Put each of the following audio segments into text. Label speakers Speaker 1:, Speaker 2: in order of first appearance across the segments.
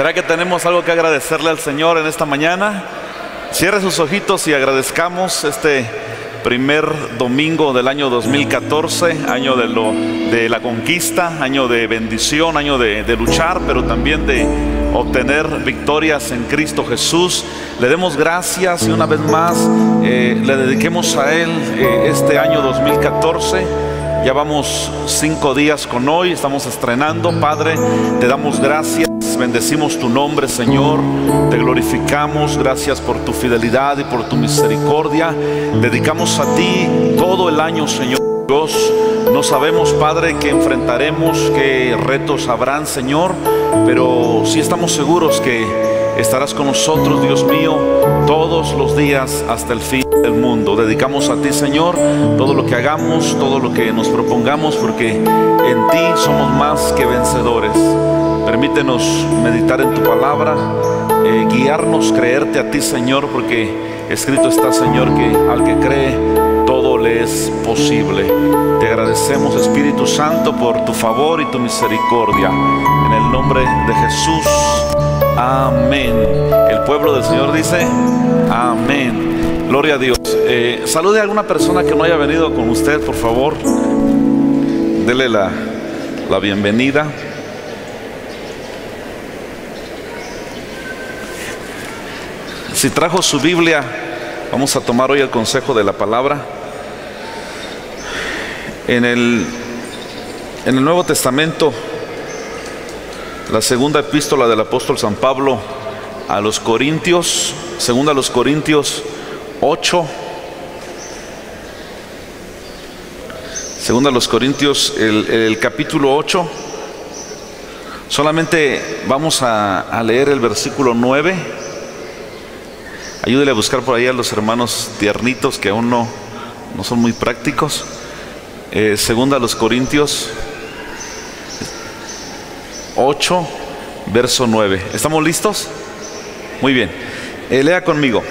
Speaker 1: ¿Será que tenemos algo que agradecerle al Señor en esta mañana? Cierre sus ojitos y agradezcamos este primer domingo del año 2014, año de, lo, de la conquista, año de bendición, año de, luchar, pero también de obtener victorias en Cristo Jesús. Le demos gracias y una vez más eh, le dediquemos a Él eh, este año 2014. Ya vamos cinco días con hoy, estamos estrenando. Padre, te damos gracias, bendecimos tu nombre, Señor. Te glorificamos, gracias por tu fidelidad y por tu misericordia. Dedicamos a ti todo el año, Señor. Dios, no sabemos, Padre, que enfrentaremos, qué retos habrán, Señor, pero sí estamos seguros que estarás con nosotros, Dios mío, todos los días hasta el fin del mundo. Dedicamos a ti, Señor, todo lo que hagamos, todo lo que nos propongamos, porque en ti somos más que vencedores. Permítenos meditar en tu palabra, eh, guiarnos, creerte a ti, Señor, porque escrito está, Señor, que al que cree, todo le es posible. Te agradecemos, Espíritu Santo, por tu favor y tu misericordia. En el nombre de Jesús. Amén. El pueblo del Señor dice, amén. Gloria a Dios. Eh, salude a alguna persona que no haya venido con usted, por favor. Dele la, la bienvenida. Si trajo su Biblia, vamos a tomar hoy el consejo de la palabra. En el, en el Nuevo Testamento, la segunda epístola del apóstol San Pablo a los Corintios, segunda a los Corintios 8, segunda a los Corintios, el, capítulo 8, solamente vamos a, a leer el versículo 9. Ayúdele a buscar por ahí a los hermanos tiernitos que aún no, no son muy prácticos. Eh, segunda a los Corintios 8, verso 9. ¿Estamos listos? Muy bien. Eh, lea conmigo.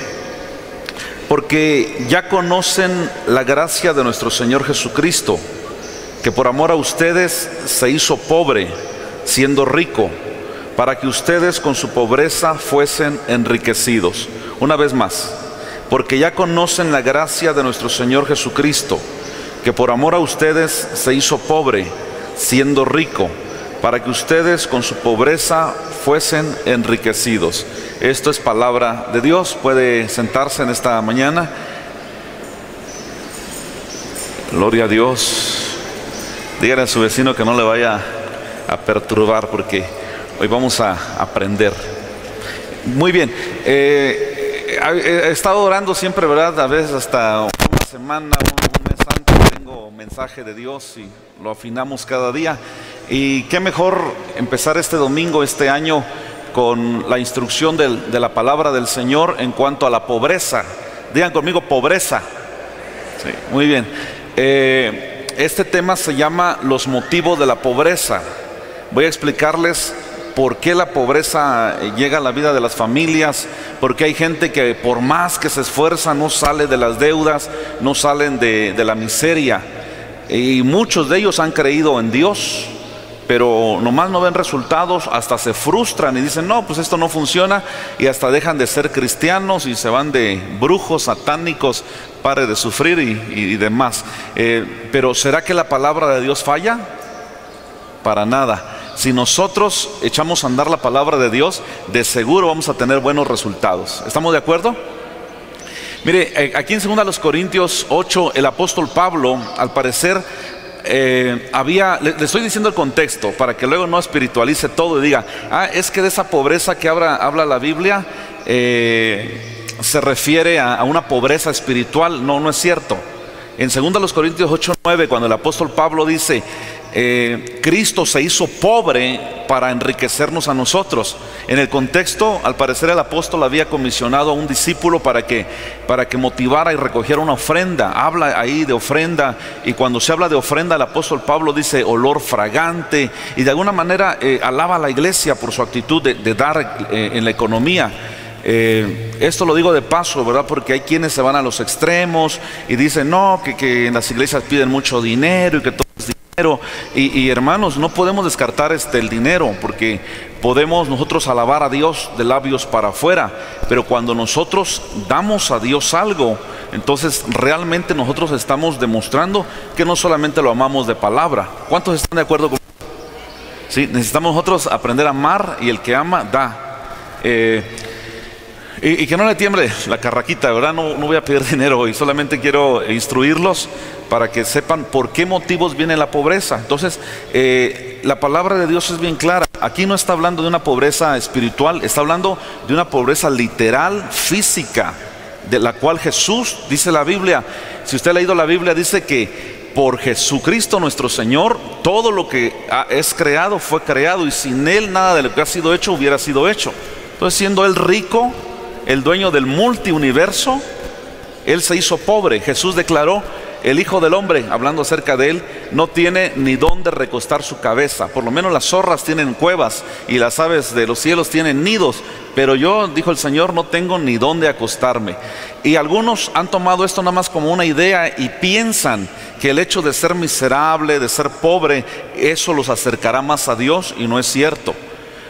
Speaker 1: Porque ya conocen la gracia de nuestro Señor Jesucristo, que por amor a ustedes se hizo pobre, siendo rico, para que ustedes con su pobreza fuesen enriquecidos. Una vez más, porque ya conocen la gracia de nuestro Señor Jesucristo, que por amor a ustedes se hizo pobre, siendo rico, para que ustedes con su pobreza fuesen enriquecidos. Esto es palabra de Dios. Puede sentarse en esta mañana. Gloria a Dios. Díganle a su vecino que no le vaya a perturbar porque hoy vamos a aprender. Muy bien. Eh, he estado orando siempre, ¿verdad? A veces hasta una semana, un mes antes tengo mensaje de Dios y lo afinamos cada día. Y qué mejor empezar este domingo, este año, con la instrucción de la palabra del Señor en cuanto a la pobreza. Digan conmigo, pobreza. Sí, muy bien. Eh, este tema se llama los motivos de la pobreza. Voy a explicarles por qué la pobreza llega a la vida de las familias, porque hay gente que por más que se esfuerza no sale de las deudas, no salen de la miseria. Y muchos de ellos han creído en Dios, pero nomás no ven resultados, hasta se frustran y dicen, no, pues esto no funciona, y hasta dejan de ser cristianos y se van de brujos, satánicos, pare de sufrir y, demás. Eh, pero ¿será que la palabra de Dios falla? Para nada. Si nosotros echamos a andar la palabra de Dios, de seguro vamos a tener buenos resultados. ¿Estamos de acuerdo? Mire, eh, aquí en 2 Corintios 8, el apóstol Pablo, al parecer, eh, había, le, estoy diciendo el contexto para que luego no espiritualice todo y diga, ah, es que de esa pobreza que habla, habla la Biblia eh, se refiere a, a, una pobreza espiritual. No, no es cierto. En 2 Corintios 8, 9, cuando el apóstol Pablo dice, eh, Cristo se hizo pobre para enriquecernos a nosotros. En el contexto, al parecer el apóstol había comisionado a un discípulo para que, para que motivara y recogiera una ofrenda. Habla ahí de ofrenda y cuando se habla de ofrenda el apóstol Pablo dice olor fragante y de alguna manera eh, alaba a la iglesia por su actitud de, dar eh, en la economía. Esto lo digo de paso, ¿verdad? Porque hay quienes se van a los extremos y dicen, no, que, que en las iglesias piden mucho dinero y que todo dinero. Y, hermanos, no podemos descartar este, el dinero porque podemos nosotros alabar a Dios de labios para afuera, pero cuando nosotros damos a Dios algo, entonces realmente nosotros estamos demostrando que no solamente lo amamos de palabra. ¿Cuántos están de acuerdo con Sí, necesitamos nosotros aprender a amar y el que ama da. Eh, y, que no le tiemble la carraquita, ¿verdad? No, no voy a pedir dinero hoy, solamente quiero instruirlos para que sepan por qué motivos viene la pobreza. Entonces, eh, la palabra de Dios es bien clara. Aquí no está hablando de una pobreza espiritual, está hablando de una pobreza literal, física, de la cual Jesús, dice la Biblia, si usted ha leído la Biblia, dice que por Jesucristo nuestro Señor, todo lo que es creado fue creado y sin Él nada de lo que ha sido hecho hubiera sido hecho. Entonces, siendo Él rico, el dueño del multiuniverso, Él se hizo pobre. Jesús declaró, el Hijo del Hombre, hablando acerca de Él, no tiene ni dónde recostar su cabeza. Por lo menos las zorras tienen cuevas y las aves de los cielos tienen nidos. Pero yo, dijo el Señor, no tengo ni dónde acostarme. Y algunos han tomado esto nada más como una idea y piensan que el hecho de ser miserable, de ser pobre, eso los acercará más a Dios y no es cierto.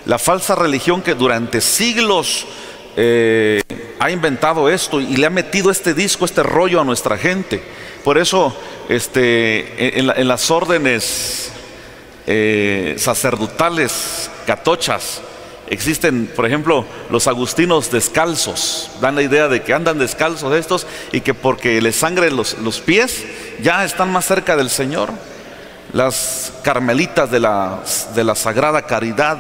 Speaker 1: La falsa religión que durante siglos eh, ha inventado esto y le ha metido este disco, este rollo a nuestra gente. Por eso, este, en, las órdenes eh, sacerdotales catochas, existen, por ejemplo, los agustinos descalzos. Dan la idea de que andan descalzos estos y que porque les sangren los, los pies, ya están más cerca del Señor. Las carmelitas de la, de la Sagrada Caridad,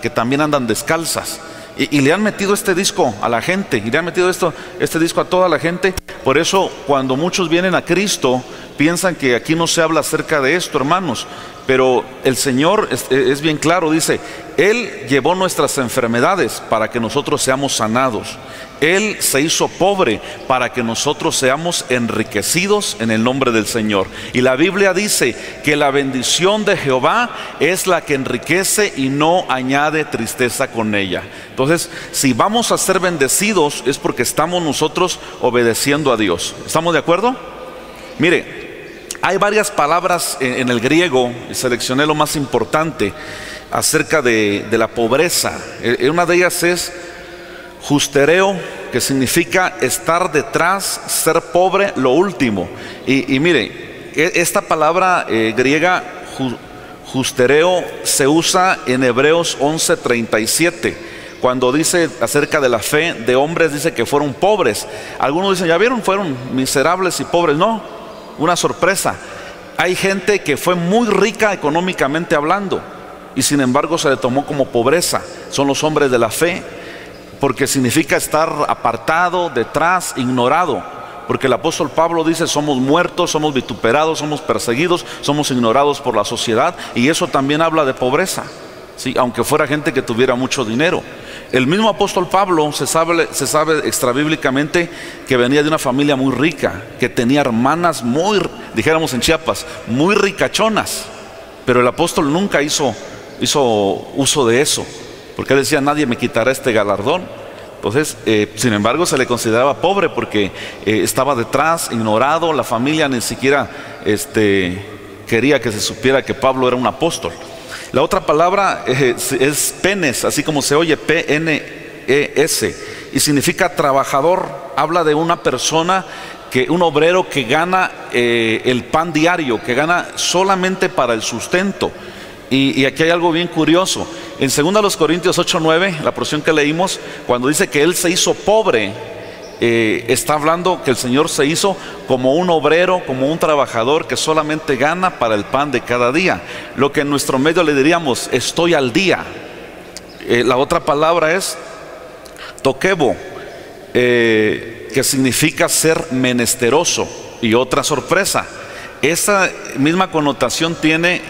Speaker 1: que también andan descalzas. Y, le han metido este disco a la gente, y le han metido esto, este disco a toda la gente. Por eso cuando muchos vienen a Cristo, piensan que aquí no se habla acerca de esto, hermanos. Pero el Señor es, bien claro, dice, Él llevó nuestras enfermedades para que nosotros seamos sanados. Él se hizo pobre para que nosotros seamos enriquecidos en el nombre del Señor. Y la Biblia dice que la bendición de Jehová es la que enriquece y no añade tristeza con ella. Entonces, si vamos a ser bendecidos es porque estamos nosotros obedeciendo a Dios. ¿Estamos de acuerdo? Mire, hay varias palabras en, el griego, seleccioné lo más importante acerca de, la pobreza. Eh, eh, una de ellas es justereo, que significa estar detrás, ser pobre, lo último. Y, mire, e, esta palabra eh, griega, justereo, se usa en Hebreos 11:37 cuando dice acerca de la fe de hombres, dice que fueron pobres. Algunos dicen, ya vieron, fueron miserables y pobres. No, una sorpresa. Hay gente que fue muy rica económicamente hablando y sin embargo se le tomó como pobreza. Son los hombres de la fe, porque significa estar apartado, detrás, ignorado. Porque el apóstol Pablo dice, somos muertos, somos vituperados, somos perseguidos, somos ignorados por la sociedad y eso también habla de pobreza. ¿sí? Aunque fuera gente que tuviera mucho dinero. El mismo apóstol Pablo se sabe, se extrabíblicamente que venía de una familia muy rica, que tenía hermanas muy, dijéramos en Chiapas, muy ricachonas. Pero el apóstol nunca hizo, hizo uso de eso, porque él decía, nadie me quitará este galardón. Entonces, eh, sin embargo, se le consideraba pobre porque eh, estaba detrás, ignorado, la familia ni siquiera este, quería que se supiera que Pablo era un apóstol. La otra palabra eh, es, penes, así como se oye, P-N-E-S, y significa trabajador. Habla de una persona que un obrero que gana eh, el pan diario, que gana solamente para el sustento. Y, aquí hay algo bien curioso. En 2 Corintios 8:9, la porción que leímos, cuando dice que él se hizo pobre, eh, está hablando que el Señor se hizo como un obrero, como un trabajador que solamente gana para el pan de cada día. Lo que en nuestro medio le diríamos, estoy al día. Eh, la otra palabra es toquebo, eh, que significa ser menesteroso. Y otra sorpresa, esa misma connotación tiene,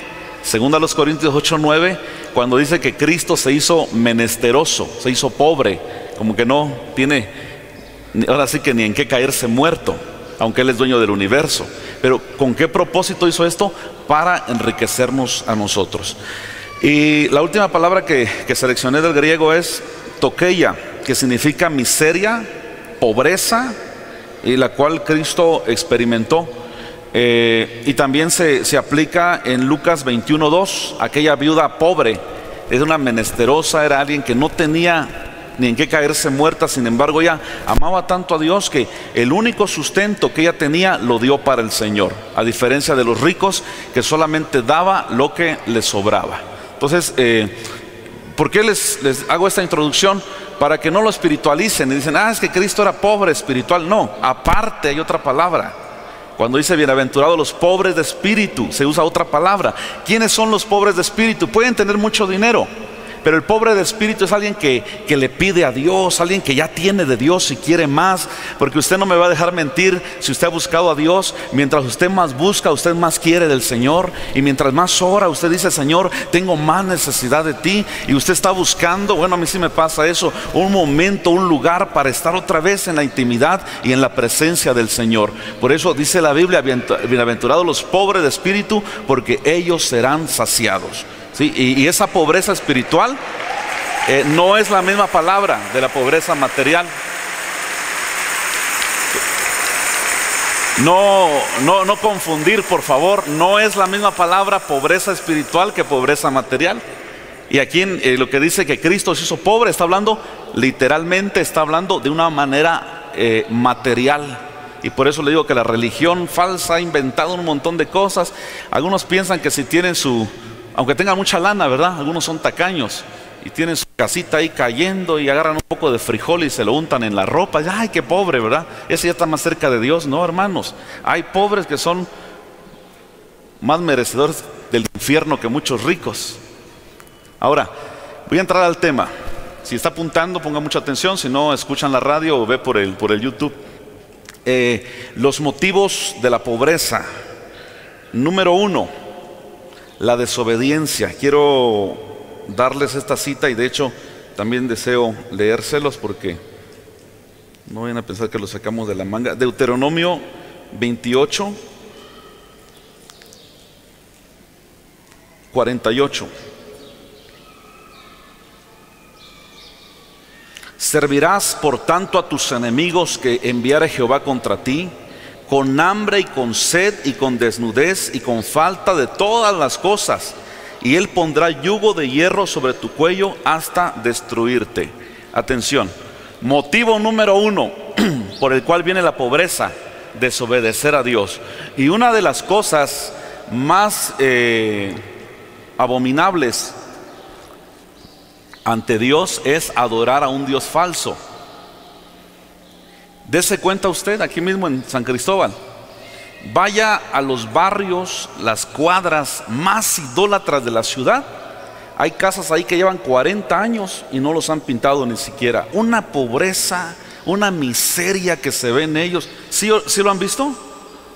Speaker 1: según a los Corintios 8:9, cuando dice que Cristo se hizo menesteroso, se hizo pobre, como que no tiene ahora sí que ni en qué caerse muerto, aunque Él es dueño del universo. Pero ¿con qué propósito hizo esto? Para enriquecernos a nosotros. Y la última palabra que, seleccioné del griego es toqueia, que significa miseria, pobreza, y la cual Cristo experimentó. Eh, y también se, se aplica en Lucas 21.2, aquella viuda pobre, es una menesterosa, era alguien que no tenía ni en qué caerse muerta, sin embargo ella amaba tanto a Dios que el único sustento que ella tenía lo dio para el Señor, a diferencia de los ricos que solamente daba lo que les sobraba. Entonces, eh, ¿por qué les, les hago esta introducción? Para que no lo espiritualicen y dicen, ah, es que Cristo era pobre espiritual. No, aparte hay otra palabra. Cuando dice bienaventurados los pobres de espíritu, se usa otra palabra. ¿Quiénes son los pobres de espíritu? Pueden tener mucho dinero, pero el pobre de espíritu es alguien que, que, le pide a Dios, alguien que ya tiene de Dios y quiere más. Porque usted no me va a dejar mentir si usted ha buscado a Dios. Mientras usted más busca, usted más quiere del Señor. Y mientras más ora, usted dice, Señor, tengo más necesidad de ti. Y usted está buscando, bueno, a mí sí me pasa eso, un momento, un lugar para estar otra vez en la intimidad y en la presencia del Señor. Por eso dice la Biblia, bienaventurados los pobres de espíritu, porque ellos serán saciados. Y, esa pobreza espiritual eh, no es la misma palabra de la pobreza material. No, no, no confundir, por favor, no es la misma palabra pobreza espiritual que pobreza material. Y aquí eh, lo que dice que Cristo se hizo pobre, está hablando literalmente, está hablando de una manera eh, material. Y por eso le digo que la religión falsa ha inventado un montón de cosas. Algunos piensan que si tienen su, aunque tengan mucha lana, ¿verdad? Algunos son tacaños y tienen su casita ahí cayendo y agarran un poco de frijol y se lo untan en la ropa. ay, qué pobre, ¿verdad? Ese ya está más cerca de Dios. No, hermanos. Hay pobres que son más merecedores del infierno que muchos ricos. Ahora, voy a entrar al tema. Si está apuntando, ponga mucha atención. Si no, escuchan la radio o ve por el, por el YouTube. Eh, los motivos de la pobreza. Número uno, la desobediencia. Quiero darles esta cita y de hecho también deseo leérselos porque no vayan a pensar que lo sacamos de la manga. Deuteronomio 28, 48. Servirás por tanto a tus enemigos que enviare Jehová contra ti con hambre y con sed y con desnudez y con falta de todas las cosas. Y Él pondrá yugo de hierro sobre tu cuello hasta destruirte. Atención, motivo número uno por el cual viene la pobreza, desobedecer a Dios. Y una de las cosas más eh, abominables ante Dios es adorar a un Dios falso. Dese cuenta usted aquí mismo en San Cristóbal. Vaya a los barrios, las cuadras más idólatras de la ciudad. Hay casas ahí que llevan 40 años y no los han pintado ni siquiera. Una pobreza, una miseria que se ve en ellos. ¿Sí, lo han visto?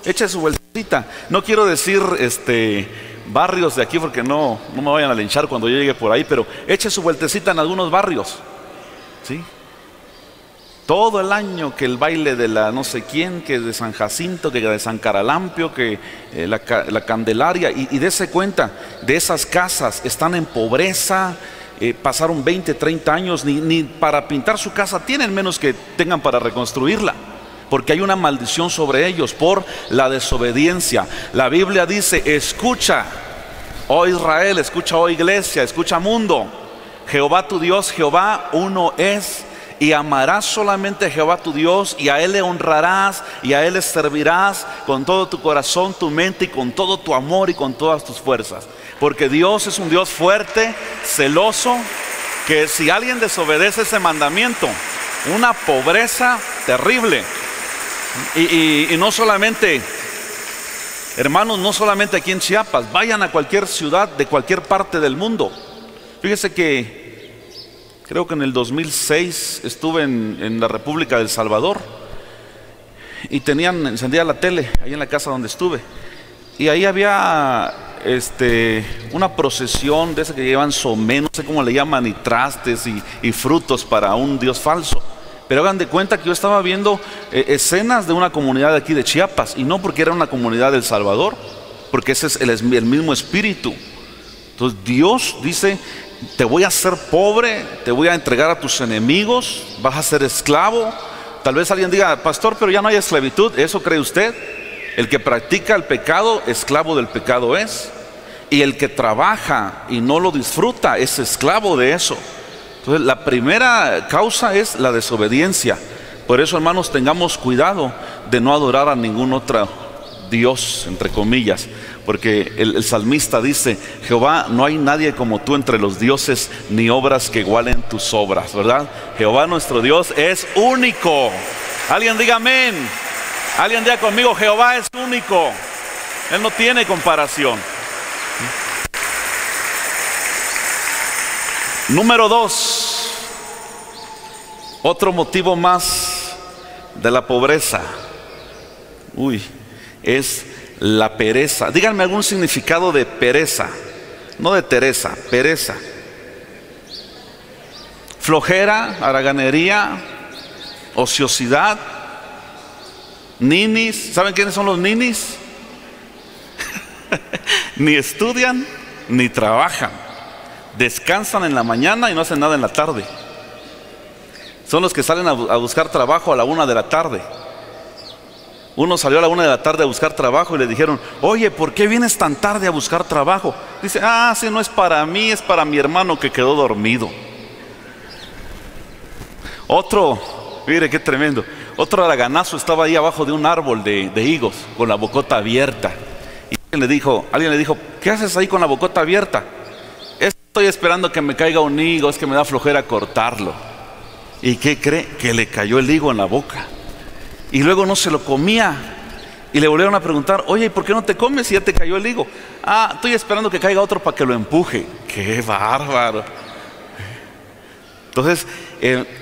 Speaker 1: Echa su vueltita. No quiero decir este barrios de aquí porque no, no me vayan a linchar cuando yo llegue por ahí, pero eche su vueltecita en algunos barrios. ¿Sí? Todo el año que el baile de la no sé quién, que de San Jacinto, que de San Caralampio, que eh, la, Candelaria, y, y dése cuenta, de esas casas están en pobreza, eh, pasaron 20, 30 años, ni, ni para pintar su casa tienen menos que tengan para reconstruirla porque hay una maldición sobre ellos por la desobediencia. La Biblia dice, escucha, oh Israel, escucha, oh iglesia, escucha mundo, Jehová tu Dios, Jehová uno es y amarás solamente a Jehová tu Dios y a Él le honrarás y a Él le servirás con todo tu corazón, tu mente y con todo tu amor y con todas tus fuerzas. Porque Dios es un Dios fuerte, celoso, que si alguien desobedece ese mandamiento, una pobreza terrible. Y, no solamente, hermanos, no solamente aquí en Chiapas, vayan a cualquier ciudad de cualquier parte del mundo. Fíjese que creo que en el 2006 estuve en, la República del Salvador y tenían encendida la tele ahí en la casa donde estuve y ahí había este una procesión de esa que llevan somé, no sé cómo le llaman, y trastes y, frutos para un dios falso. Pero hagan de cuenta que yo estaba viendo eh, escenas de una comunidad de aquí de Chiapas y no porque era una comunidad del Salvador, porque ese es el mismo espíritu. Entonces Dios dice te voy a hacer pobre, te voy a entregar a tus enemigos, vas a ser esclavo. Tal vez alguien diga, pastor, pero ya no hay esclavitud, ¿eso cree usted? El que practica el pecado, esclavo del pecado es. Y el que trabaja y no lo disfruta, es esclavo de eso. Entonces, la primera causa es la desobediencia. Por eso, hermanos, tengamos cuidado de no adorar a ningún otro Dios, entre comillas. Porque el, salmista dice, Jehová, no hay nadie como tú entre los dioses, ni obras que igualen tus obras, ¿verdad? Jehová nuestro Dios es único. Alguien diga amén. Alguien diga conmigo, Jehová es único. Él no tiene comparación. Número dos, otro motivo más de la pobreza. Uy, es la pereza. Díganme algún significado de pereza, no de Teresa, pereza. Flojera, haraganería, ociosidad, ninis. ¿Saben quiénes son los ninis? ni estudian ni trabajan. Descansan en la mañana y no hacen nada en la tarde. Son los que salen a, buscar trabajo a la una de la tarde. Uno salió a la una de la tarde a buscar trabajo y le dijeron, oye, ¿por qué vienes tan tarde a buscar trabajo? Dice, ah, si no es para mí, es para mi hermano que quedó dormido. Otro, mire qué tremendo, otro araganazo estaba ahí abajo de un árbol de, de higos con la bocota abierta. Y alguien le dijo, alguien le dijo, ¿qué haces ahí con la bocota abierta? Estoy esperando que me caiga un higo, es que me da flojera cortarlo. ¿Y qué cree? Que le cayó el higo en la boca y luego no se lo comía. Y le volvieron a preguntar, oye, ¿y por qué no te comes si ya te cayó el higo? Ah, estoy esperando que caiga otro para que lo empuje. ¡Qué bárbaro! Entonces,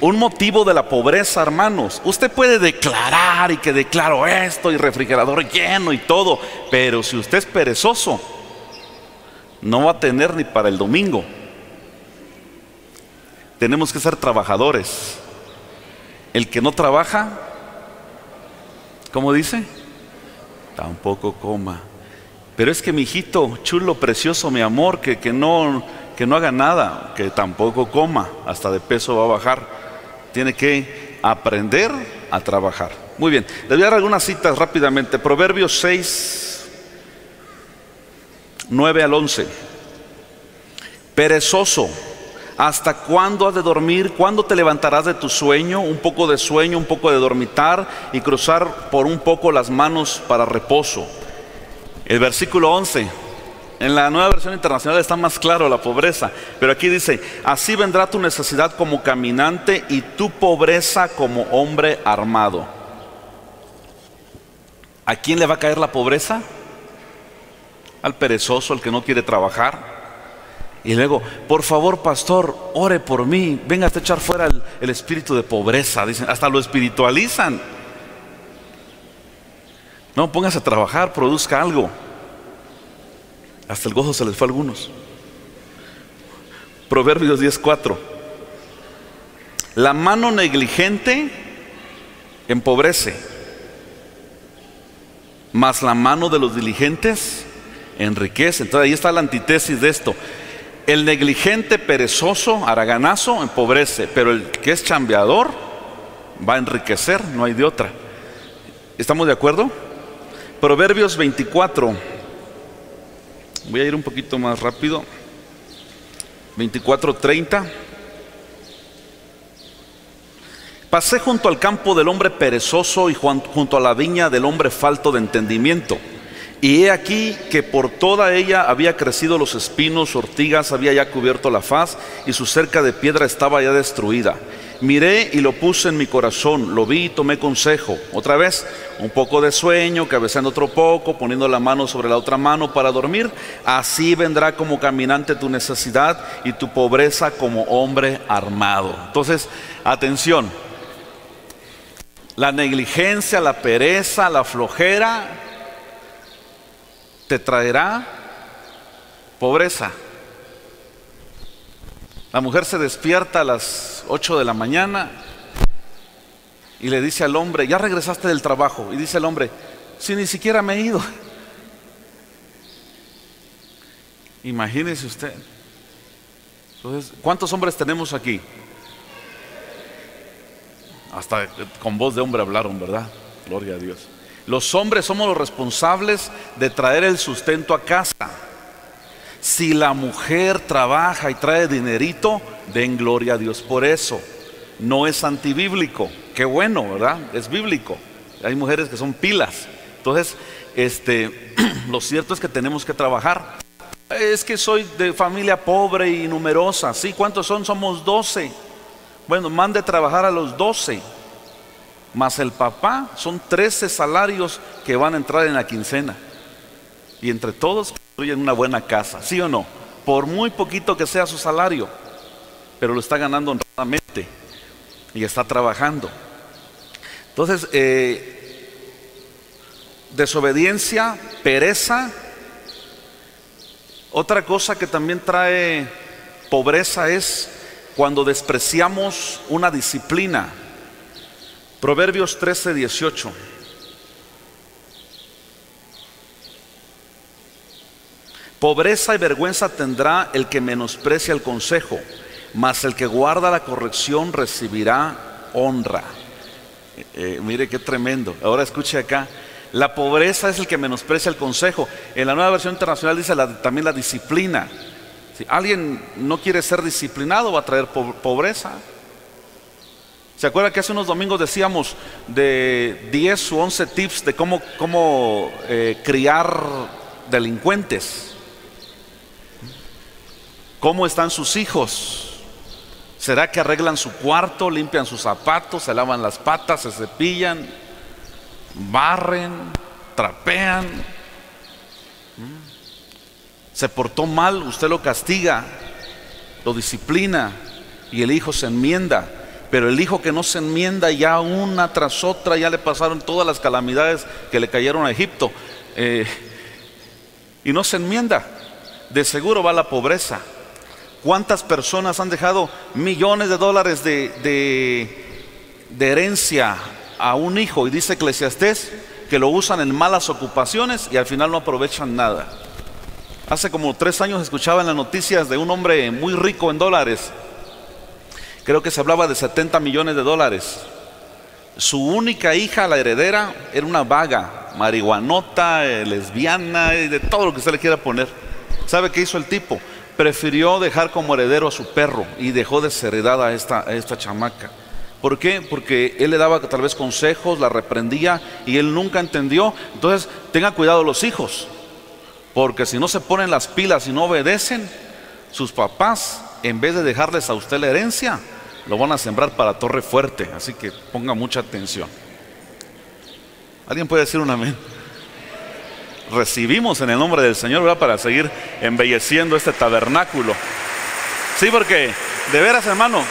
Speaker 1: un motivo de la pobreza, hermanos, usted puede declarar y que declaro esto y refrigerador lleno y todo, pero si usted es perezoso, no va a tener ni para el domingo. Tenemos que ser trabajadores. El que no trabaja, ¿Cómo dice? Tampoco coma. Pero es que mi hijito, chulo, precioso, mi amor, que, que, no, que no haga nada, que tampoco coma, hasta de peso va a bajar. Tiene que aprender a trabajar. Muy bien, le voy a dar algunas citas rápidamente. Proverbios 6, 9 al 11. Perezoso ¿Hasta cuándo has de dormir? ¿Cuándo te levantarás de tu sueño? Un poco de sueño, un poco de dormitar y cruzar por un poco las manos para reposo. El versículo 11. En la nueva versión internacional está más claro la pobreza, pero aquí dice, así vendrá tu necesidad como caminante y tu pobreza como hombre armado. ¿A quién le va a caer la pobreza? Al perezoso, al que no quiere trabajar, y luego, por favor, pastor, ore por mí, venga a echar fuera el, espíritu de pobreza. Dicen, hasta lo espiritualizan. No, póngase a trabajar, produzca algo. Hasta el gozo se les fue a algunos. Proverbios 10:4. La mano negligente empobrece, mas la mano de los diligentes enriquece. Entonces ahí está la antítesis de esto. El negligente, perezoso, araganazo, empobrece, pero el que es chambeador va a enriquecer, no hay de otra. ¿Estamos de acuerdo? Proverbios 24. Voy a ir un poquito más rápido. 24:30. Pasé junto al campo del hombre perezoso y junto a la viña del hombre falto de entendimiento y he aquí que por toda ella había crecido los espinos, ortigas había ya cubierto la faz y su cerca de piedra estaba ya destruida. Miré y lo puse en mi corazón, lo vi y tomé consejo. Otra vez, un poco de sueño, cabeceando otro poco, poniendo la mano sobre la otra mano para dormir. Así vendrá como caminante tu necesidad y tu pobreza como hombre armado. Entonces, atención, la negligencia, la pereza, la flojera te traerá pobreza. La mujer se despierta a las 8 de la mañana y le dice al hombre, ya regresaste del trabajo. Y dice el hombre, si ni siquiera me he ido. Imagínese usted. Entonces, ¿cuántos hombres tenemos aquí? Hasta con voz de hombre hablaron, ¿verdad? Gloria a Dios. Los hombres somos los responsables de traer el sustento a casa. Si la mujer trabaja y trae dinerito, den gloria a Dios por eso. No es antibíblico. Qué bueno, ¿verdad? Es bíblico. Hay mujeres que son pilas. Entonces, este, lo cierto es que tenemos que trabajar. Es que soy de familia pobre y numerosa. Sí, ¿cuántos son? Somos 12. Bueno, mande trabajar a los 12. Más el papá son 13 salarios que van a entrar en la quincena. Y entre todos construyen una buena casa, ¿sí o no? Por muy poquito que sea su salario, pero lo está ganando honradamente y está trabajando. Entonces, eh, desobediencia, pereza. Otra cosa que también trae pobreza es cuando despreciamos una disciplina. Proverbios 13, 18. Pobreza y vergüenza tendrá el que menosprecia el consejo, mas el que guarda la corrección recibirá honra. Eh, eh, mire qué tremendo. Ahora escuche acá. La pobreza es el que menosprecia el consejo. En la nueva versión internacional dice también la disciplina. Si alguien no quiere ser disciplinado, va a traer pobreza. ¿Se acuerda que hace unos domingos decíamos de 10 u 11 tips de cómo, cómo eh, criar delincuentes? ¿Cómo están sus hijos? ¿Será que arreglan su cuarto, limpian sus zapatos, se lavan las patas, se cepillan, barren, trapean? ¿Mm? Se portó mal, usted lo castiga, lo disciplina y el hijo se enmienda. Pero el hijo que no se enmienda ya una tras otra, ya le pasaron todas las calamidades que le cayeron a Egipto. Eh, y no se enmienda. De seguro va la pobreza. ¿Cuántas personas han dejado millones de dólares de, de herencia a un hijo? Y dice Eclesiastés que lo usan en malas ocupaciones y al final no aprovechan nada. Hace como tres años escuchaba en las noticias de un hombre muy rico en dólares. Creo que se hablaba de 70 millones de dólares. Su única hija, la heredera, era una vaga, marihuanota, eh, lesbiana, de todo lo que usted le quiera poner. ¿Sabe qué hizo el tipo? Prefirió dejar como heredero a su perro y dejó desheredada a esta, a esta chamaca. ¿Por qué? Porque él le daba tal vez consejos, la reprendía y él nunca entendió. Entonces, tenga cuidado los hijos. Porque si no se ponen las pilas y no obedecen, sus papás, en vez de dejarles a usted la herencia, lo van a sembrar para torre fuerte. Así que ponga mucha atención. ¿Alguien puede decir un amén? Recibimos en el nombre del Señor. Para seguir embelleciendo este tabernáculo. Sí, porque de veras, hermano,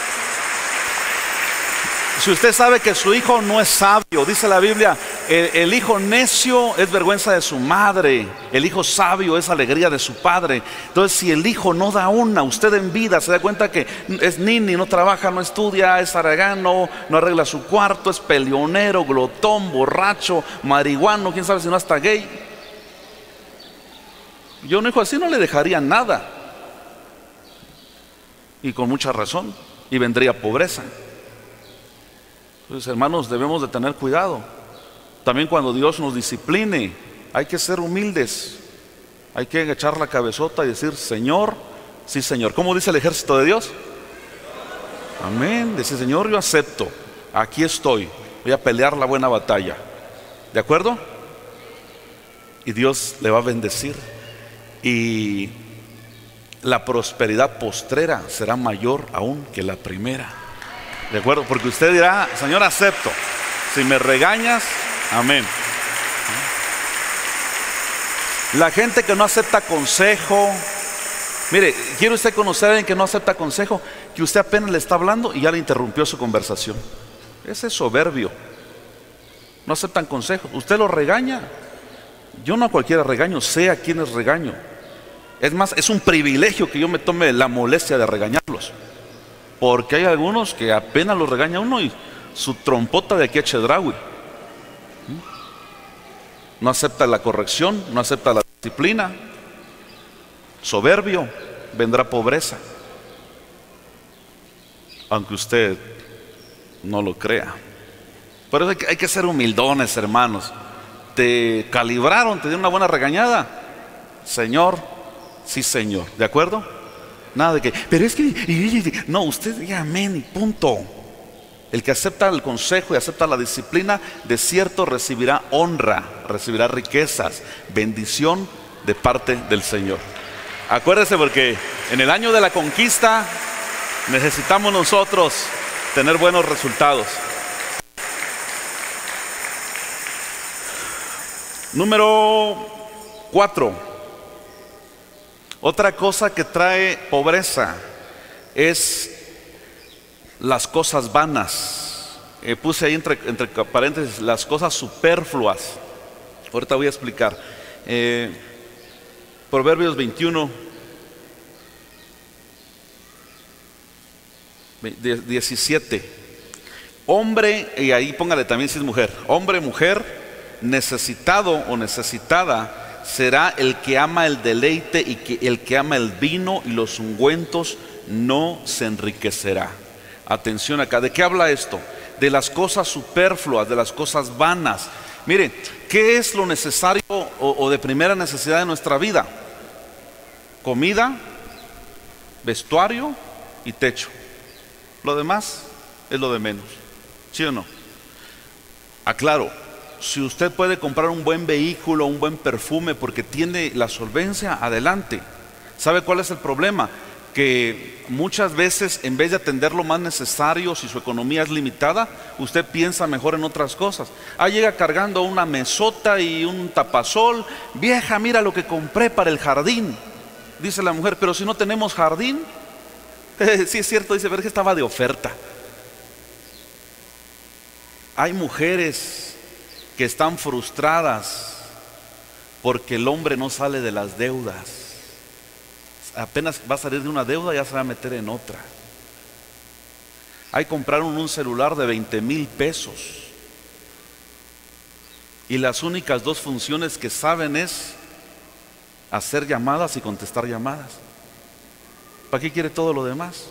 Speaker 1: si usted sabe que su hijo no es sabio, dice la Biblia, el, hijo necio es vergüenza de su madre, el hijo sabio es alegría de su padre. Entonces, si el hijo no da una, usted en vida se da cuenta que es nini, no trabaja, no estudia, es aragano, no arregla su cuarto, es peleonero, glotón, borracho, marihuano, quién sabe si no hasta gay. Yo un hijo así no le dejaría nada. Y con mucha razón. Y vendría pobreza. Entonces, hermanos, debemos de tener cuidado. También cuando Dios nos discipline, hay que ser humildes. Hay que echar la cabezota y decir, Señor, sí, Señor. ¿Cómo dice el ejército de Dios? Amén. Dice, Señor, yo acepto. Aquí estoy. Voy a pelear la buena batalla. ¿De acuerdo? Y Dios le va a bendecir. Y la prosperidad postrera será mayor aún que la primera. ¿De acuerdo? Porque usted dirá, Señor, acepto. Si me regañas, amén. La gente que no acepta consejo, mire, ¿quiere usted conocer a alguien que no acepta consejo? Que usted apenas le está hablando y ya le interrumpió su conversación. Ese es soberbio. No aceptan consejos. Usted lo regaña. Yo no a cualquiera regaño, sé a quiénes regaño. Es más, es un privilegio que yo me tome la molestia de regañarlos. Porque hay algunos que apenas los regaña uno y su trompota de aquí a Chedraui. No acepta la corrección, no acepta la disciplina. Soberbio, vendrá pobreza. Aunque usted no lo crea. Por eso hay que, hay que ser humildones, hermanos. te calibraron, te dieron una buena regañada. Señor, sí, Señor. ¿De acuerdo? Nada de que, pero es que, no, usted diga amén punto. El que acepta el consejo y acepta la disciplina, de cierto recibirá honra, recibirá riquezas, bendición de parte del Señor. Acuérdese porque en el año de la conquista necesitamos nosotros tener buenos resultados. Número cuatro. Otra cosa que trae pobreza es las cosas vanas. Eh, puse ahí entre, entre, paréntesis las cosas superfluas. Ahorita voy a explicar. Eh, Proverbios 21, 17. Hombre, y ahí póngale también si es mujer. Hombre, mujer necesitado o necesitada será el que ama el deleite y que el que ama el vino y los ungüentos no se enriquecerá. Atención acá, ¿de qué habla esto? De las cosas superfluas, de las cosas vanas. Mire, ¿qué es lo necesario o, de primera necesidad de nuestra vida? Comida, vestuario y techo. Lo demás es lo de menos. ¿Sí o no? Aclaro, si usted puede comprar un buen vehículo, un buen perfume porque tiene la solvencia, adelante. ¿Sabe cuál es el problema? Que muchas veces en vez de atender lo más necesario, si su economía es limitada, usted piensa mejor en otras cosas. Ah, llega cargando una mesota y un tapasol. Vieja, mira lo que compré para el jardín. Dice la mujer, pero si no tenemos jardín. sí es cierto, dice, ver que estaba de oferta. Hay mujeres que están frustradas porque el hombre no sale de las deudas. Apenas va a salir de una deuda, ya se va a meter en otra. Hay compraron un celular de 20 mil pesos. Y las únicas dos funciones que saben es hacer llamadas y contestar llamadas. ¿Para qué quiere todo lo demás?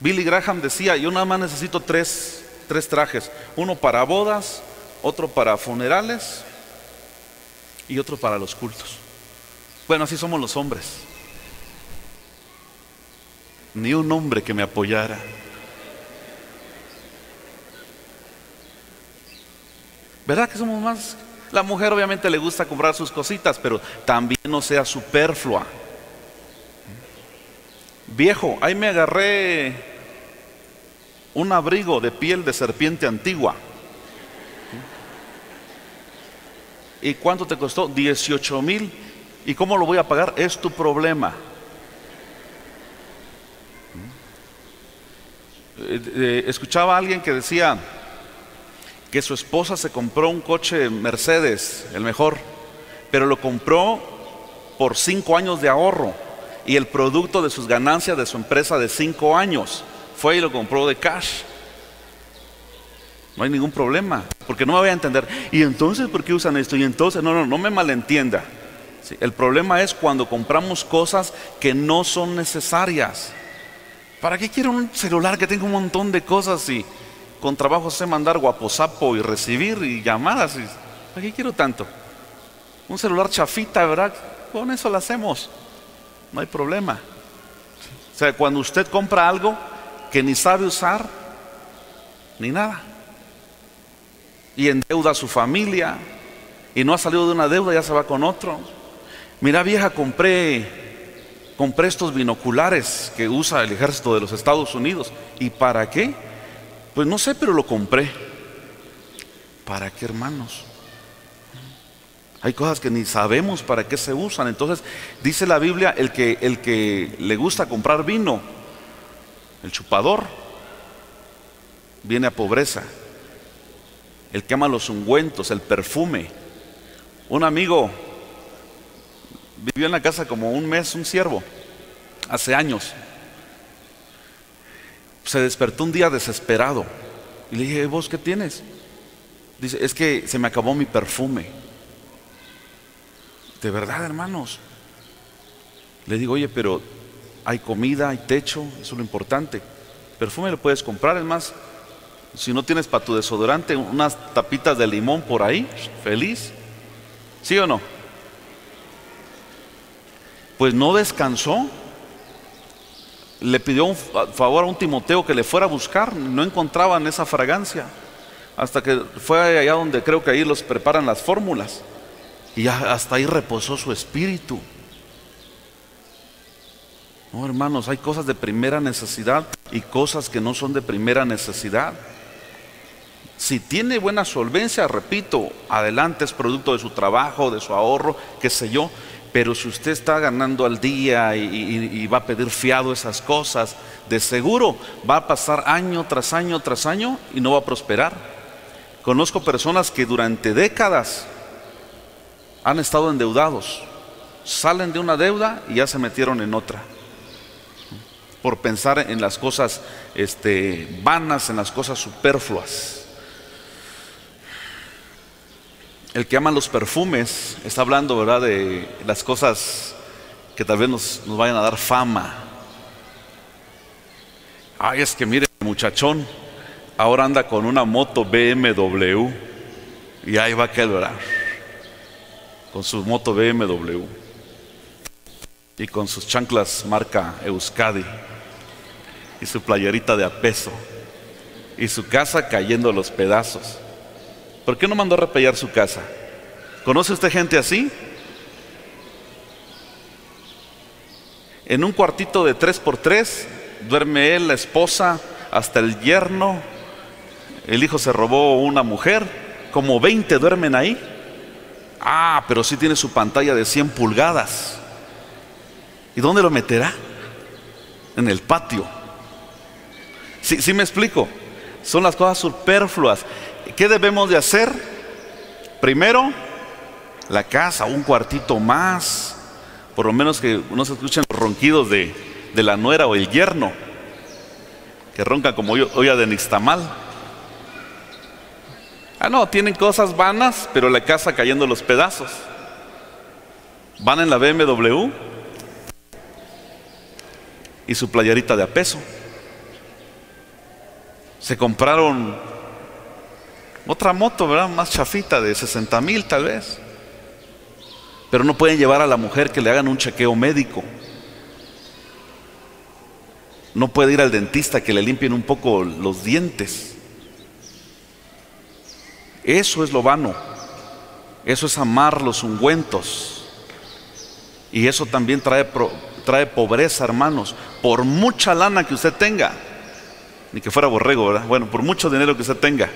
Speaker 1: Billy Graham decía, yo nada más necesito tres tres trajes, uno para bodas, otro para funerales y otro para los cultos. Bueno, así somos los hombres. Ni un hombre que me apoyara. ¿Verdad que somos más? La mujer obviamente le gusta comprar sus cositas, pero también no sea superflua. Viejo, ahí me agarré un abrigo de piel de serpiente antigua. ¿Y cuánto te costó? 18 mil. ¿Y cómo lo voy a pagar? Es tu problema. Eh, escuchaba a alguien que decía que su esposa se compró un coche Mercedes, el mejor, pero lo compró por cinco años de ahorro y el producto de sus ganancias de su empresa de cinco años fue y lo compró de cash. No hay ningún problema, porque no me voy a entender. ¿Y entonces por qué usan esto? Y entonces, no, no, no me malentienda. El problema es cuando compramos cosas que no son necesarias. ¿Para qué quiero un celular que tenga un montón de cosas y con trabajo sé mandar guaposapo y recibir y llamadas? ¿Para qué quiero tanto? Un celular chafita, ¿verdad? Con eso lo hacemos. No hay problema. O sea, cuando usted compra algo, que ni sabe usar ni nada. Y endeuda a su familia y no ha salido de una deuda, ya se va con otro. Mira vieja, compré, compré estos binoculares que usa el ejército de los Estados Unidos. ¿Y para qué? Pues no sé, pero lo compré. ¿Para qué, hermanos? Hay cosas que ni sabemos para qué se usan. Entonces, dice la Biblia, el que, el que le gusta comprar vino, el chupador, viene a pobreza. El que ama los ungüentos, el perfume. Un amigo vivió en la casa como un mes, un siervo, hace años. Se despertó un día desesperado. Y le dije, ¿vos qué tienes? Dice, es que se me acabó mi perfume. De verdad, hermanos. Le digo, oye, pero hay comida, hay techo, eso es lo importante. Perfume lo puedes comprar, es más, Si no tienes para tu desodorante unas tapitas de limón por ahí, feliz. ¿Sí o no? Pues no descansó. Le pidió un favor a un Timoteo que le fuera a buscar, no encontraban esa fragancia. Hasta que fue allá donde creo que ahí los preparan las fórmulas. Y hasta ahí reposó su espíritu. No, hermanos, hay cosas de primera necesidad y cosas que no son de primera necesidad. Si tiene buena solvencia, repito, adelante es producto de su trabajo, de su ahorro, qué sé yo. Pero si usted está ganando al día y, va a pedir fiado esas cosas, de seguro va a pasar año tras año tras año y no va a prosperar. Conozco personas que durante décadas han estado endeudados, salen de una deuda y ya se metieron en otra por pensar en las cosas este, vanas, en las cosas superfluas. El que ama los perfumes está hablando, ¿verdad?, de las cosas que tal vez nos, nos vayan a dar fama. Ay, es que mire, muchachón, ahora anda con una moto BMW y ahí va aquel, ¿verdad? Con su moto BMW y con sus chanclas marca Euskadi y su playerita de a peso y su casa cayendo a los pedazos. ¿Por qué no mandó a repellar su casa? ¿Conoce usted gente así? En un cuartito de tres por tres duerme él, la esposa, hasta el yerno. El hijo se robó una mujer. Como 20 duermen ahí. Ah, pero sí tiene su pantalla de 100 pulgadas. ¿Y dónde lo meterá? En el patio. Sí, me explico. Son las cosas superfluas. ¿Qué debemos de hacer? Primero, la casa, un cuartito más. Por lo menos que no se escuchen los ronquidos de, la nuera o el yerno, que roncan como olla de nixtamal. Ah, no, tienen cosas vanas, pero la casa cayendo los pedazos. Van en la BMW y su playerita de a peso se compraron otra moto, ¿verdad? Más chafita, de 60 mil tal vez. Pero no pueden llevar a la mujer que le hagan un chequeo médico. No puede ir al dentista que le limpien un poco los dientes. Eso es lo vano. Eso es amar los ungüentos. Y eso también trae, trae pobreza, hermanos. Por mucha lana que usted tenga, ni que fuera borrego, ¿verdad? Bueno, por mucho dinero que usted tenga,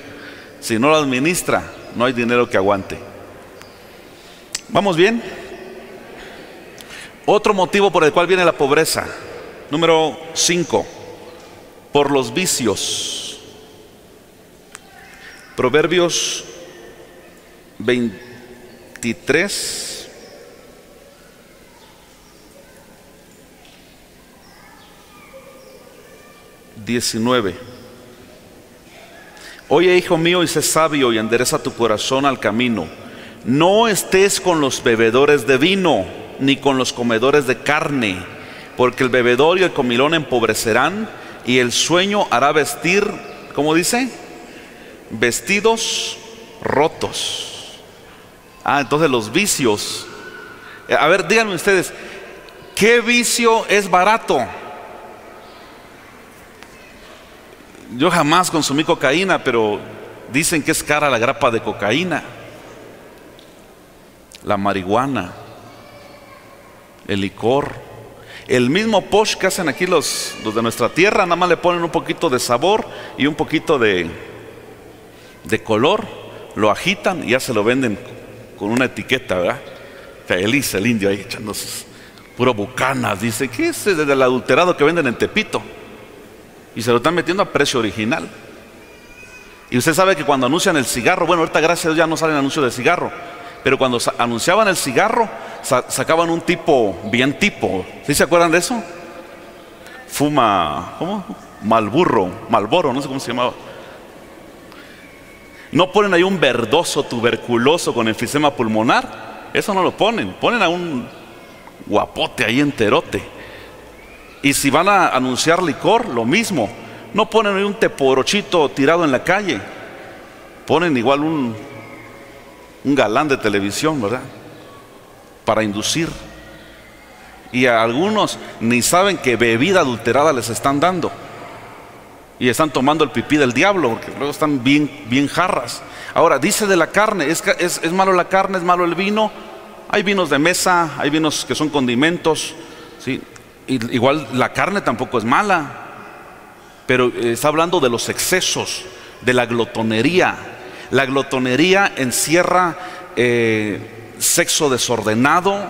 Speaker 1: si no lo administra, no hay dinero que aguante. ¿Vamos bien? Otro motivo por el cual viene la pobreza. Número 5. Por los vicios. Proverbios 23. 19. Oye, hijo mío, y sé sabio y endereza tu corazón al camino. No estés con los bebedores de vino, ni con los comedores de carne, porque el bebedor y el comilón empobrecerán, y el sueño hará vestir, ¿cómo dice? Vestidos rotos. Ah, entonces los vicios. A ver, díganme ustedes, ¿qué vicio es barato? Yo jamás consumí cocaína, pero dicen que es cara la grapa de cocaína, la marihuana, el licor. El mismo posh que hacen aquí los, de nuestra tierra, nada más le ponen un poquito de sabor y un poquito de, de color, lo agitan y ya se lo venden con una etiqueta, ¿verdad? Feliz el indio ahí echándose puro bucanas, dice, ¿qué es el adulterado que venden en Tepito? Y se lo están metiendo a precio original. Y usted sabe que cuando anuncian el cigarro, bueno, ahorita gracias a Dios ya no salen anuncios de cigarro, pero cuando anunciaban el cigarro, sacaban un tipo, bien tipo. ¿Sí se acuerdan de eso? Fuma, ¿cómo? Malburro, Malboro, no sé cómo se llamaba. No ponen ahí un verdoso tuberculoso con enfisema pulmonar. Eso no lo ponen. Ponen a un guapote ahí enterote. Y si van a anunciar licor, lo mismo. no ponen un teporochito tirado en la calle, ponen igual un, un galán de televisión, ¿verdad? Para inducir. Y a algunos ni saben qué bebida adulterada les están dando. Y están tomando el pipí del diablo, porque luego están bien, bien jarras. Ahora, dice de la carne, ¿es, es, es malo la carne, es malo el vino? Hay vinos de mesa, hay vinos que son condimentos, ¿sí? Igual la carne tampoco es mala, pero está hablando de los excesos, de la glotonería. La glotonería encierra eh, sexo desordenado,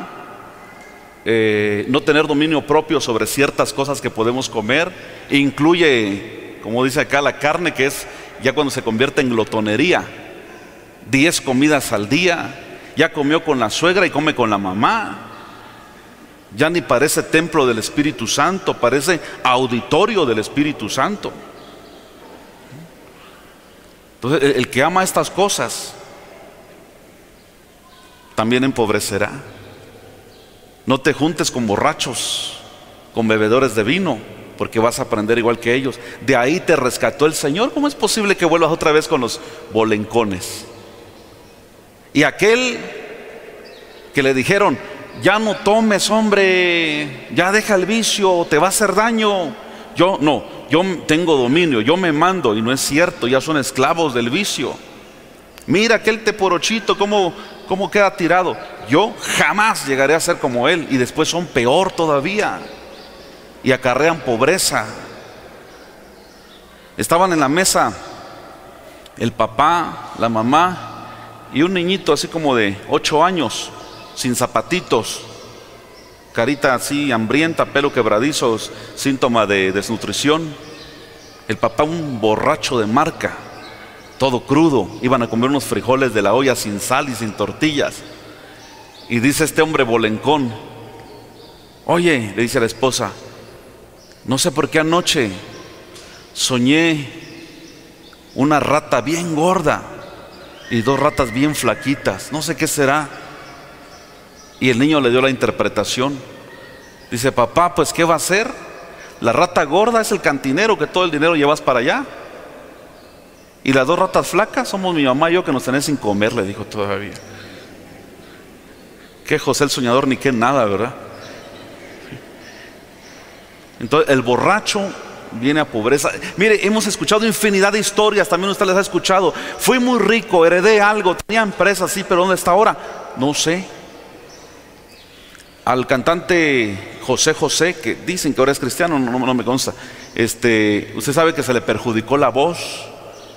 Speaker 1: eh, no tener dominio propio sobre ciertas cosas que podemos comer, incluye, como dice acá, la carne que es ya cuando se convierte en glotonería, diez comidas al día, ya comió con la suegra y come con la mamá, ya ni parece templo del Espíritu Santo, parece auditorio del Espíritu Santo. Entonces, el que ama estas cosas también empobrecerá. No te juntes con borrachos, con bebedores de vino, porque vas a aprender igual que ellos. De ahí te rescató el Señor. ¿Cómo es posible que vuelvas otra vez con los bolencones? Y aquel que le dijeron, ya no tomes, hombre, ya deja el vicio, te va a hacer daño. Yo no, yo tengo dominio, yo me mando y no es cierto, ya son esclavos del vicio. Mira aquel teporochito, cómo, cómo queda tirado. Yo jamás llegaré a ser como él y después son peor todavía y acarrean pobreza. Estaban en la mesa el papá, la mamá y un niñito así como de ocho años sin zapatitos, carita así hambrienta, pelo quebradizo, síntoma de desnutrición. El papá un borracho de marca, todo crudo, iban a comer unos frijoles de la olla sin sal y sin tortillas. Y dice este hombre bolencón, oye, le dice a la esposa, no sé por qué anoche soñé una rata bien gorda y dos ratas bien flaquitas, no sé qué será. Y el niño le dio la interpretación. Dice, papá, pues ¿qué va a hacer? La rata gorda es el cantinero que todo el dinero llevas para allá. Y las dos ratas flacas somos mi mamá y yo que nos tenés sin comer, le dijo todavía. Que José el soñador ni qué nada, ¿verdad? Entonces el borracho viene a pobreza. Mire, hemos escuchado infinidad de historias, también usted les ha escuchado. Fui muy rico, heredé algo, tenía empresa, sí, pero ¿dónde está ahora? No sé al cantante José José, que dicen que ahora es cristiano, no, me consta, este, usted sabe que se le perjudicó la voz,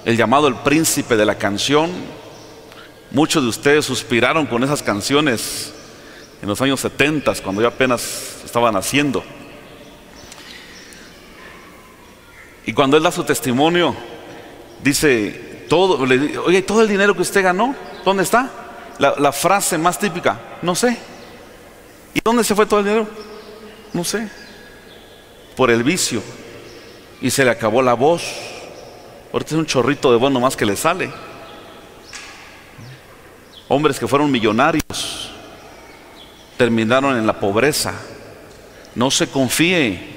Speaker 1: el llamado el príncipe de la canción. Muchos de ustedes suspiraron con esas canciones en los años 70, cuando yo apenas estaba naciendo. Y cuando él da su testimonio, dice, todo, oye, todo el dinero que usted ganó, ¿dónde está? la frase más típica, no sé. ¿Y dónde se fue todo el dinero? No sé. Por el vicio. Y se le acabó la voz. Ahorita es un chorrito de voz nomás que le sale. Hombres que fueron millonarios terminaron en la pobreza. No se confíe.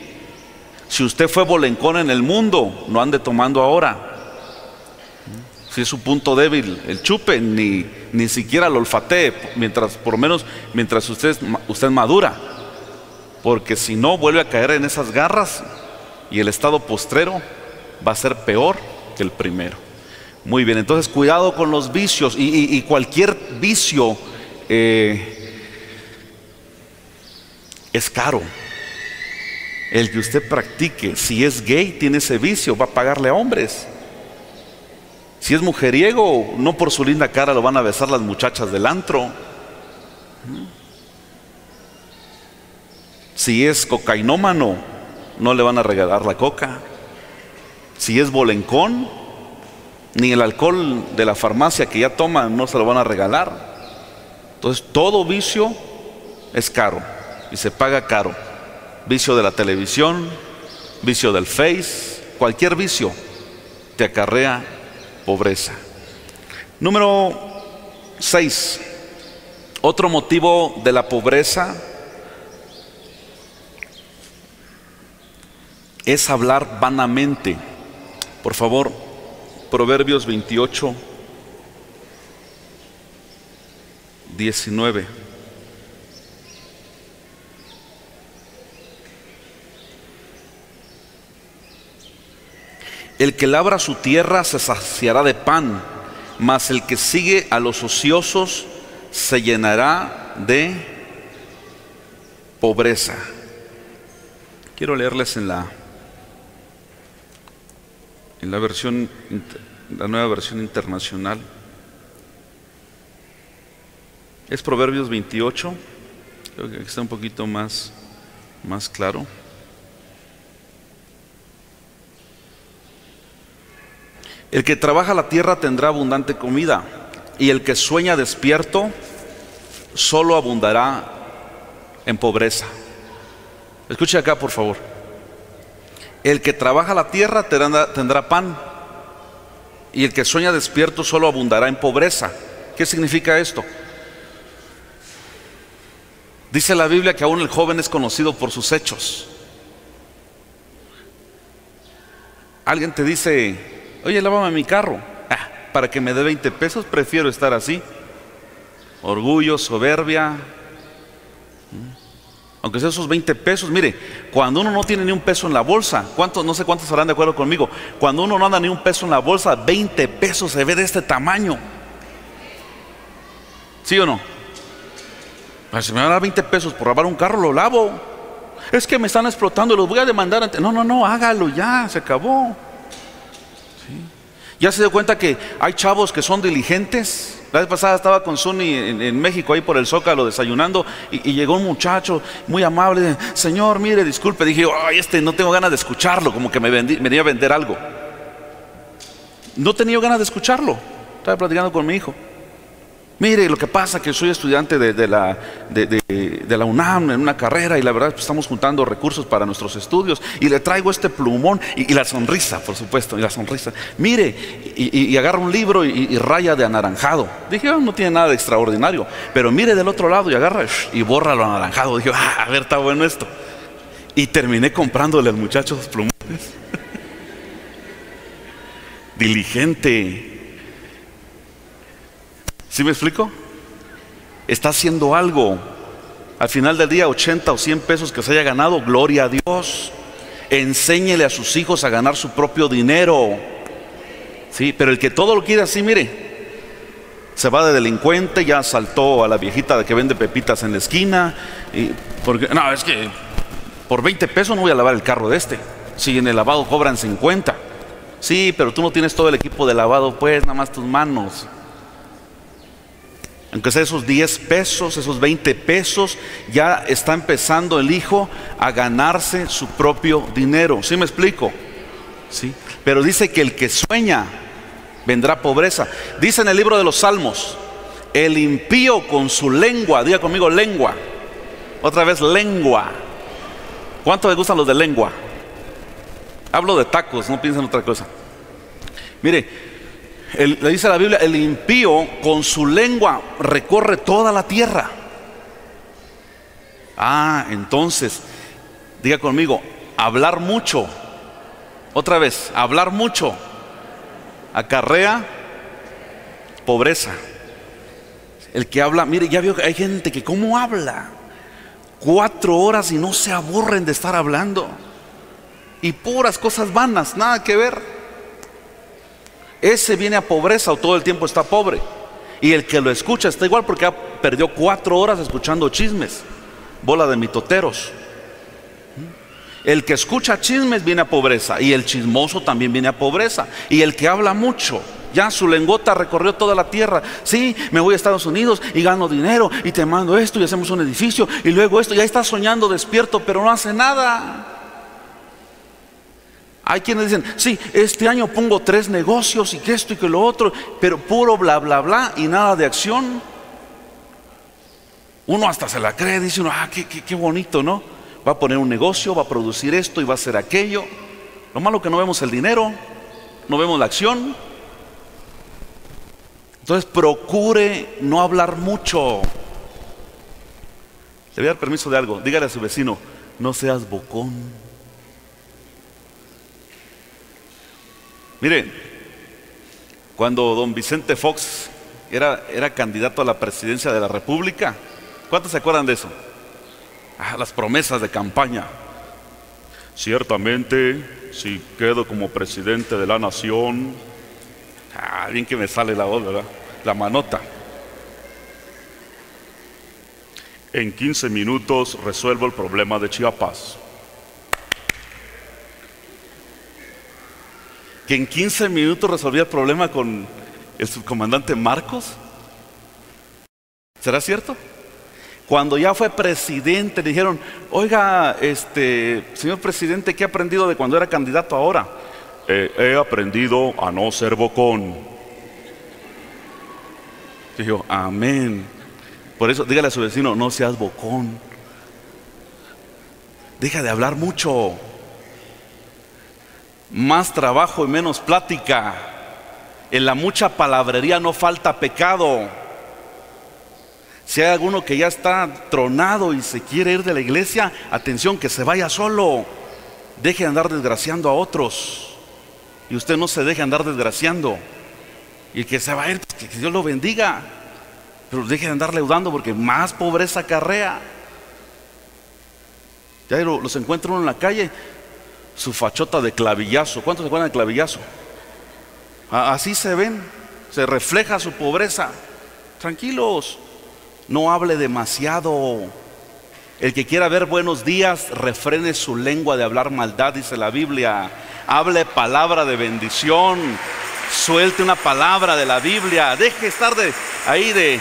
Speaker 1: Si usted fue bolencón en el mundo, no ande tomando ahora. Si es su punto débil, el chupe, ni, ni siquiera lo olfatee, mientras, por lo menos mientras usted, usted madura. Porque si no, vuelve a caer en esas garras y el estado postrero va a ser peor que el primero. Muy bien, entonces cuidado con los vicios y, cualquier vicio eh, es caro. El que usted practique, si es gay, tiene ese vicio, va a pagarle a hombres. Si es mujeriego, no por su linda cara lo van a besar las muchachas del antro. Si es cocainómano, no le van a regalar la coca. Si es bolencón, ni el alcohol de la farmacia que ya toma no se lo van a regalar. Entonces todo vicio es caro y se paga caro. Vicio de la televisión, vicio del face, cualquier vicio te acarrea pobreza. Número 6. Otro motivo de la pobreza es hablar vanamente. Por favor, Proverbios 28, 19. El que labra su tierra se saciará de pan, mas el que sigue a los ociosos se llenará de pobreza. Quiero leerles en la en la versión la nueva versión internacional. Es Proverbios 28. Creo que está un poquito más más claro. El que trabaja la tierra tendrá abundante comida, y el que sueña despierto solo abundará en pobreza. Escuche acá, por favor. El que trabaja la tierra tendrá, pan, y el que sueña despierto solo abundará en pobreza. ¿Qué significa esto? Dice la Biblia que aún el joven es conocido por sus hechos. Alguien te dice, Oye, lávame mi carro. Ah, para que me dé 20 pesos, prefiero estar así. Orgullo, soberbia. ¿Mm? Aunque sea esos 20 pesos, mire, cuando uno no tiene ni un peso en la bolsa, ¿cuántos, no sé cuántos estarán de acuerdo conmigo? Cuando uno no anda ni un peso en la bolsa, 20 pesos se ve de este tamaño. ¿Sí o no? Pues si me van a dar 20 pesos por lavar un carro, lo lavo. Es que me están explotando, los voy a demandar. Ante... No, no, no, hágalo ya, se acabó. ¿Ya se dio cuenta que hay chavos que son diligentes? La vez pasada estaba con Sunny en, México, ahí por el Zócalo, desayunando, y, llegó un muchacho muy amable. Señor, mire, disculpe. Dije, ay, este no tengo ganas de escucharlo, como que me, venía a vender algo. No tenía ganas de escucharlo. Estaba platicando con mi hijo. Mire, lo que pasa que soy estudiante de, la, de, la, UNAM en una carrera y la verdad estamos juntando recursos para nuestros estudios y le traigo este plumón y, la sonrisa, por supuesto, y la sonrisa. Mire, y, agarra un libro y, raya de anaranjado. Dije, oh, no tiene nada de extraordinario, pero mire del otro lado y agarra y borra lo anaranjado. Dije, ah, a ver, está bueno esto. Y terminé comprándole al muchacho los plumones. Diligente ¿Sí me explico? Está haciendo algo. Al final del día, 80 o 100 pesos que se haya ganado, gloria a Dios. Enséñele a sus hijos a ganar su propio dinero. Sí, pero el que todo lo quiere así, mire, se va de delincuente, ya saltó a la viejita que vende pepitas en la esquina. Y porque, no, es que por 20 pesos no voy a lavar el carro de este. Si en el lavado cobran 50. Sí, pero tú no tienes todo el equipo de lavado, pues nada más tus manos. Aunque sea esos 10 pesos, esos 20 pesos, ya está empezando el hijo a ganarse su propio dinero. ¿Sí me explico? ¿Sí? Pero dice que el que sueña vendrá pobreza. Dice en el libro de los Salmos, el impío con su lengua, diga conmigo lengua. Otra vez lengua. ¿Cuánto le gustan los de lengua? Hablo de tacos, no piensen en otra cosa. Mire, le dice la Biblia, el impío con su lengua recorre toda la tierra. Ah, entonces, diga conmigo, hablar mucho. Otra vez, hablar mucho acarrea pobreza. El que habla, mire, ya veo que hay gente que cómo habla. Cuatro horas y no se aburren de estar hablando. Y puras cosas vanas, nada que ver ese viene a pobreza o todo el tiempo está pobre. Y el que lo escucha está igual porque perdió cuatro horas escuchando chismes, bola de mitoteros. El que escucha chismes viene a pobreza y el chismoso también viene a pobreza. Y el que habla mucho, ya su lengota recorrió toda la tierra. Sí, me voy a Estados Unidos y gano dinero y te mando esto y hacemos un edificio y luego esto. Ya está soñando despierto, pero no hace nada. Hay quienes dicen, sí, este año pongo tres negocios y que esto y que lo otro, pero puro bla, bla, bla y nada de acción. Uno hasta se la cree, dice uno, ah, qué, qué, bonito, ¿no? Va a poner un negocio, va a producir esto y va a hacer aquello. Lo malo que no vemos el dinero, no vemos la acción. Entonces procure no hablar mucho. Le voy a dar permiso de algo. Dígale a su vecino, no seas bocón. Mire, cuando don Vicente Fox era, era candidato a la presidencia de la República, ¿cuántos se acuerdan de eso? Ah, las promesas de campaña. Ciertamente, si quedo como presidente de la nación, ah, bien que me sale la voz, ¿verdad? La manota. En 15 minutos resuelvo el problema de Chiapas. Que en 15 minutos resolvía el problema con el subcomandante Marcos. ¿Será cierto? Cuando ya fue presidente, le dijeron, oiga, este, señor presidente, ¿qué ha aprendido de cuando era candidato ahora? Eh, he aprendido a no ser bocón. Dijo, amén. Por eso dígale a su vecino, no seas bocón. Deja de hablar mucho. Más trabajo y menos plática. En la mucha palabrería no falta pecado. Si hay alguno que ya está tronado y se quiere ir de la iglesia, atención, que se vaya solo. Deje de andar desgraciando a otros. Y usted no se deje andar desgraciando. Y que se va a ir, que Dios lo bendiga. Pero deje de andar leudando porque más pobreza acarrea. Ya los encuentra uno en la calle, su fachota de clavillazo. ¿Cuántos se acuerdan de clavillazo? Así se ven, se refleja su pobreza. Tranquilos, no hable demasiado. El que quiera ver buenos días, refrene su lengua de hablar maldad, dice la Biblia. Hable palabra de bendición. Suelte una palabra de la Biblia. Deje estar de, ahí de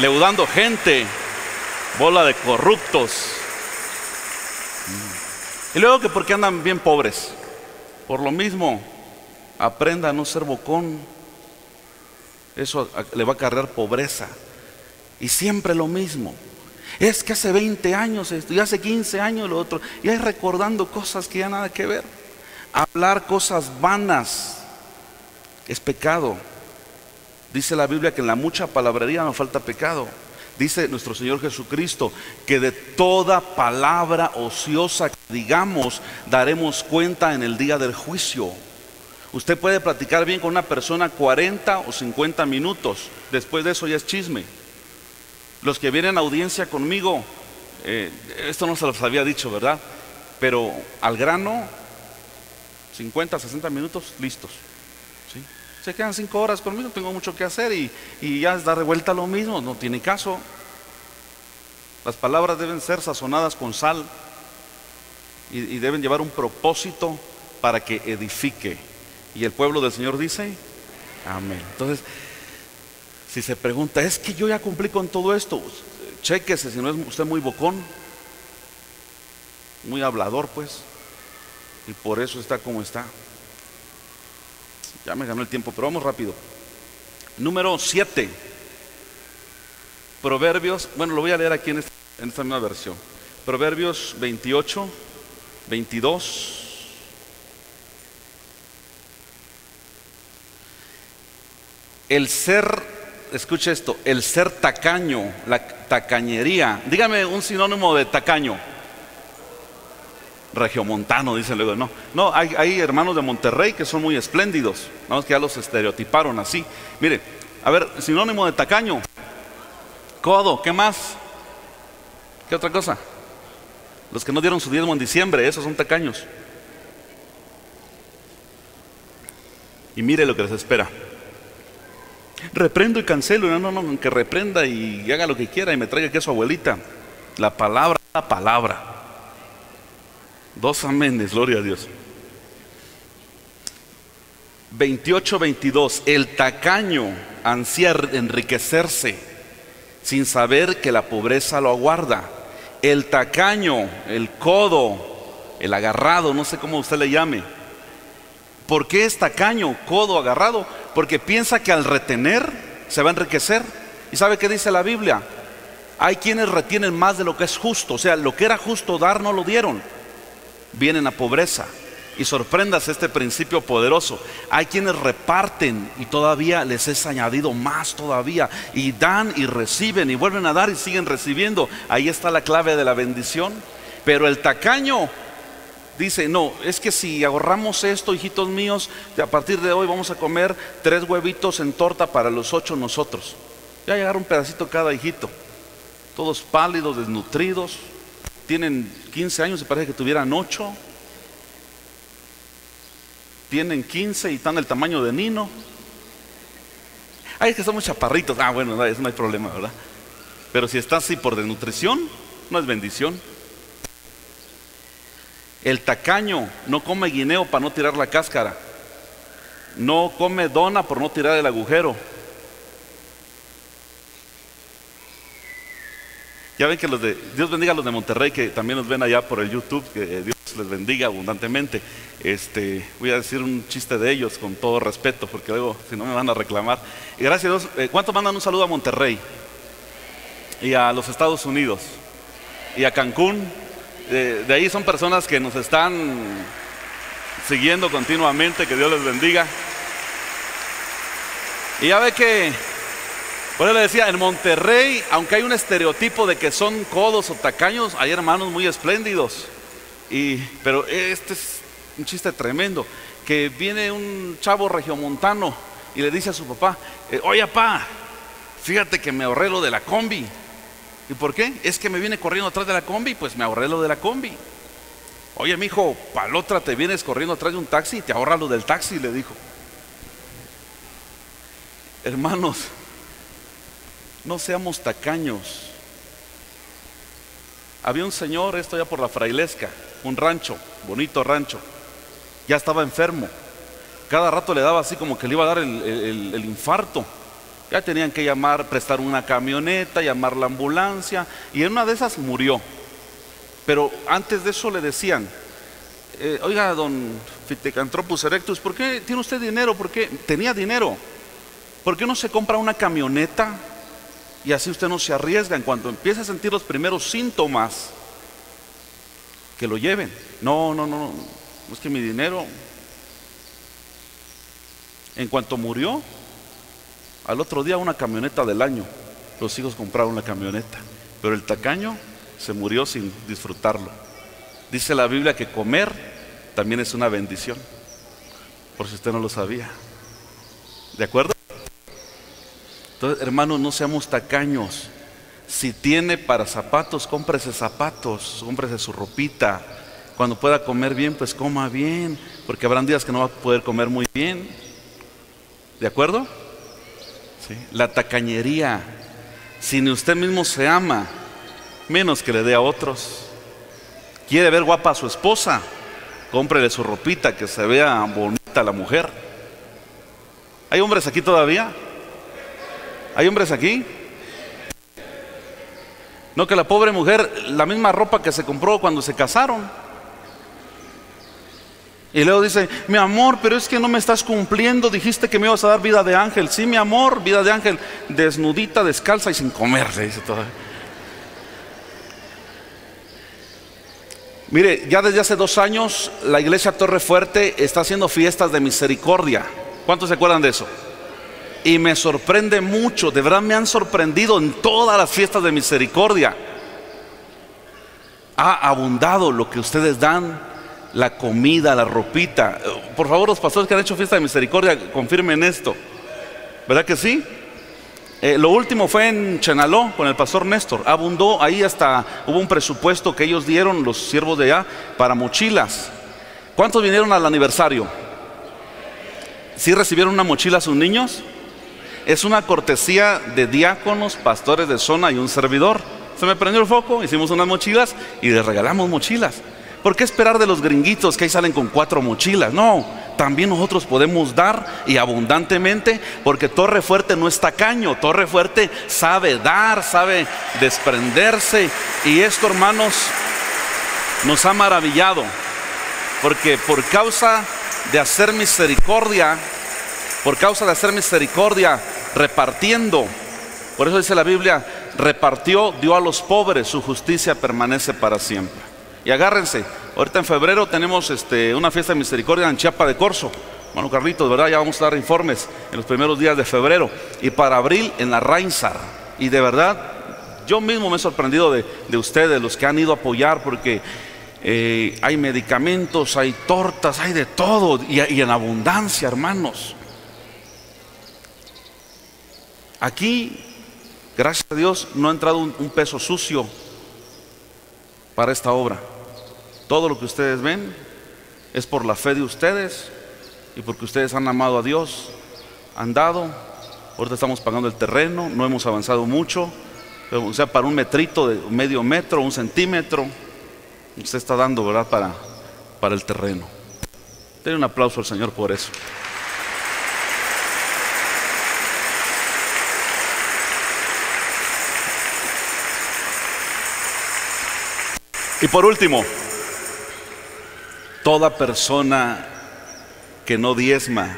Speaker 1: leudando gente, bola de corruptos. Y luego que porque andan bien pobres, por lo mismo, aprenda a no ser bocón. Eso le va a cargar pobreza. Y siempre lo mismo. Es que hace 20 años esto, y hace 15 años lo otro, y hay recordando cosas que ya nada que ver. Hablar cosas vanas es pecado. Dice la Biblia que en la mucha palabrería no falta pecado. Dice nuestro Señor Jesucristo que de toda palabra ociosa que digamos daremos cuenta en el día del juicio. Usted puede platicar bien con una persona 40 o 50 minutos. Después de eso ya es chisme. Los que vienen a audiencia conmigo, eh, esto no se los había dicho, ¿verdad? Pero al grano, 50, 60 minutos, listos se quedan cinco horas conmigo, tengo mucho que hacer y, y ya es dar de vuelta lo mismo, no tiene caso. Las palabras deben ser sazonadas con sal y, y deben llevar un propósito para que edifique. Y el pueblo del Señor dice, amén. Entonces, si se pregunta, es que yo ya cumplí con todo esto, chequese si no es usted muy bocón, muy hablador pues, y por eso está como está. Ya me ganó el tiempo, pero vamos rápido. Número 7. Proverbios, bueno, lo voy a leer aquí en esta, en esta misma versión. Proverbios 28, 22. El ser, escuche esto, el ser tacaño, la tacañería. Dígame un sinónimo de tacaño regiomontano, dicen luego. No, no hay, hermanos de Monterrey que son muy espléndidos. Vamos que ya los estereotiparon así. Mire, a ver, sinónimo de tacaño. Codo, ¿qué más? ¿Qué otra cosa? Los que no dieron su diezmo en diciembre, esos son tacaños. Y mire lo que les espera. Reprendo y cancelo. No, no, no, que reprenda y haga lo que quiera y me traiga aquí a su abuelita. La palabra, la palabra. Dos aménes, gloria a Dios. 28, 22. El tacaño ansía enriquecerse sin saber que la pobreza lo aguarda. El tacaño, el codo, el agarrado, no sé cómo usted le llame. ¿Por qué es tacaño, codo, agarrado? Porque piensa que al retener se va a enriquecer. ¿Y sabe qué dice la Biblia? Hay quienes retienen más de lo que es justo. O sea, lo que era justo dar no lo dieron vienen a pobreza. Y sorprendas este principio poderoso. Hay quienes reparten y todavía les es añadido más todavía. Y dan y reciben y vuelven a dar y siguen recibiendo. Ahí está la clave de la bendición. Pero el tacaño dice, no, es que si ahorramos esto, hijitos míos, a partir de hoy vamos a comer tres huevitos en torta para los ocho nosotros. Ya llegaron un pedacito cada hijito, todos pálidos, desnutridos, tienen 15 años y parece que tuvieran ocho, tienen 15 y están del tamaño de Nino. Ay, es que somos chaparritos. Ah, bueno, eso no hay problema, ¿verdad? Pero si está así por desnutrición, no es bendición. El tacaño no come guineo para no tirar la cáscara. No come dona por no tirar el agujero. Ya ven que los de Dios bendiga a los de Monterrey que también nos ven allá por el YouTube, que Dios les bendiga abundantemente. Este, voy a decir un chiste de ellos con todo respeto, porque luego si no me van a reclamar. Y gracias a Dios, eh, ¿cuántos mandan un saludo a Monterrey? Y a los Estados Unidos. Y a Cancún, de, ahí son personas que nos están siguiendo continuamente, que Dios les bendiga. Y ya ve que, por le decía, en Monterrey, aunque hay un estereotipo de que son codos o tacaños, hay hermanos muy espléndidos. Y, pero este es un chiste tremendo, que viene un chavo regiomontano y le dice a su papá, eh, oye papá, fíjate que me ahorré lo de la combi. ¿Y por qué? Es que me viene corriendo atrás de la combi, pues me ahorré lo de la combi. Oye, mi hijo, palotra, te vienes corriendo atrás de un taxi y te ahorras lo del taxi, le dijo. Hermanos, no seamos tacaños. Había un señor, esto ya por la frailesca, un rancho, bonito rancho. Ya estaba enfermo. Cada rato le daba así como que le iba a dar el, infarto. Ya tenían que llamar, prestar una camioneta, llamar la ambulancia, y en una de esas murió. Pero antes de eso le decían, eh, oiga, don Fitecantropus erectus, ¿por qué tiene usted dinero? ¿Por qué tenía dinero? ¿Por qué no se compra una camioneta? Y así usted no se arriesga. En cuanto empiece a sentir los primeros síntomas, que lo lleven. No, no, no, no es que mi dinero, en cuanto murió, al otro día una camioneta del año. Los hijos compraron la camioneta. Pero el tacaño se murió sin disfrutarlo. Dice la Biblia que comer también es una bendición. Por si usted no lo sabía. ¿De acuerdo? Entonces, hermanos, no seamos tacaños. Si tiene para zapatos, cómprese zapatos, cómprese su ropita. Cuando pueda comer bien, pues coma bien, porque habrán días que no va a poder comer muy bien. ¿De acuerdo? La tacañería. Si ni usted mismo se ama, menos que le dé a otros. Quiere ver guapa a su esposa, cómprele su ropita, que se vea bonita la mujer. ¿Hay hombres aquí todavía? ¿Hay hombres aquí? No que la pobre mujer, la misma ropa que se compró cuando se casaron. Y luego dice, mi amor, pero es que no me estás cumpliendo, dijiste que me ibas a dar vida de ángel. Sí, mi amor, vida de ángel, desnudita, descalza y sin comer, dice todavía. Mire, ya desde hace dos años la iglesia Torre Fuerte está haciendo fiestas de misericordia. ¿Cuántos se acuerdan de eso? Y me sorprende mucho, de verdad me han sorprendido en todas las fiestas de misericordia. Ha abundado lo que ustedes dan la comida, la ropita. Por favor, los pastores que han hecho fiesta de misericordia, confirmen esto. ¿Verdad que sí? Eh, lo último fue en Chenaló con el pastor Néstor. Abundó ahí hasta, hubo un presupuesto que ellos dieron, los siervos de allá, para mochilas. ¿Cuántos vinieron al aniversario? ¿Sí recibieron una mochila a sus niños? Es una cortesía de diáconos, pastores de zona y un servidor. Se me prendió el foco, hicimos unas mochilas y les regalamos mochilas. ¿Por qué esperar de los gringuitos que ahí salen con cuatro mochilas? No, también nosotros podemos dar y abundantemente, porque Torre Fuerte no es tacaño, Torre Fuerte sabe dar, sabe desprenderse. Y esto, hermanos, nos ha maravillado, porque por causa de hacer misericordia, por causa de hacer misericordia, repartiendo, por eso dice la Biblia, repartió, dio a los pobres, su justicia permanece para siempre. Y agárrense, ahorita en febrero tenemos este, una fiesta de misericordia en Chiapa de Corzo. Bueno, Carlitos, ¿verdad? Ya vamos a dar informes en los primeros días de febrero. Y para abril en la Reinsar. Y de verdad, yo mismo me he sorprendido de, de ustedes, los que han ido a apoyar, porque eh, hay medicamentos, hay tortas, hay de todo y, en abundancia, hermanos. Aquí, gracias a Dios, no ha entrado un, peso sucio para esta obra. Todo lo que ustedes ven es por la fe de ustedes y porque ustedes han amado a Dios, han dado. Ahorita estamos pagando el terreno, no hemos avanzado mucho, o sea, para un metrito de medio metro, un centímetro, usted está dando, ¿verdad? Para, para el terreno. Denle un aplauso al Señor por eso. Y por último, toda persona que no diezma,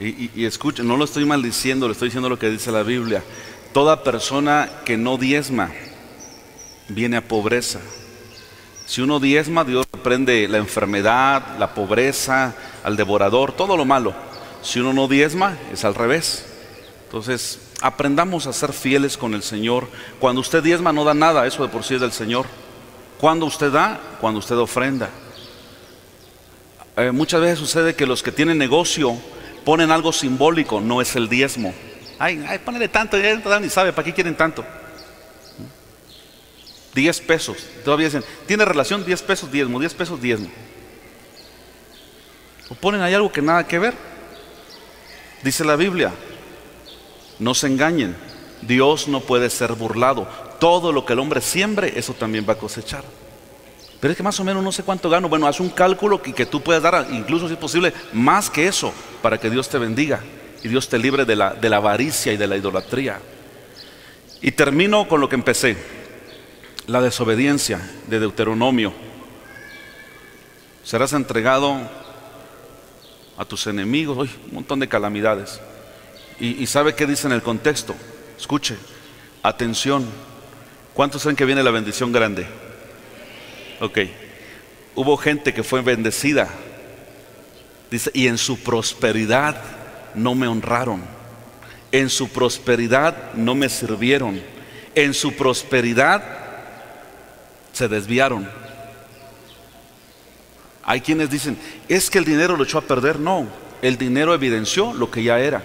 Speaker 1: y, y, escuchen, no lo estoy maldiciendo, le estoy diciendo lo que dice la Biblia, toda persona que no diezma viene a pobreza. Si uno diezma, Dios prende la enfermedad, la pobreza, al devorador, todo lo malo. Si uno no diezma, es al revés. Entonces, aprendamos a ser fieles con el Señor. Cuando usted diezma, no da nada, eso de por sí es del Señor. Cuando usted da, cuando usted ofrenda. Eh, muchas veces sucede que los que tienen negocio ponen algo simbólico, no es el diezmo. Ay, ay ponle tanto, ya ni sabe, ¿para qué quieren tanto? 10 pesos. Todavía dicen, ¿tiene relación 10 pesos diezmo? 10 pesos diezmo. O ponen ahí algo que nada que ver. Dice la Biblia, no se engañen, Dios no puede ser burlado todo lo que el hombre siembre, eso también va a cosechar. Pero es que más o menos no sé cuánto gano. Bueno, haz un cálculo que, que tú puedas dar, incluso si es posible, más que eso, para que Dios te bendiga y Dios te libre de la, de la avaricia y de la idolatría. Y termino con lo que empecé, la desobediencia de Deuteronomio. Serás entregado a tus enemigos, un montón de calamidades. Y, sabe qué dice en el contexto. Escuche, atención, ¿Cuántos saben que viene la bendición grande? Ok. Hubo gente que fue bendecida. Dice, y en su prosperidad no me honraron. En su prosperidad no me sirvieron. En su prosperidad se desviaron. Hay quienes dicen, es que el dinero lo echó a perder. No, el dinero evidenció lo que ya era.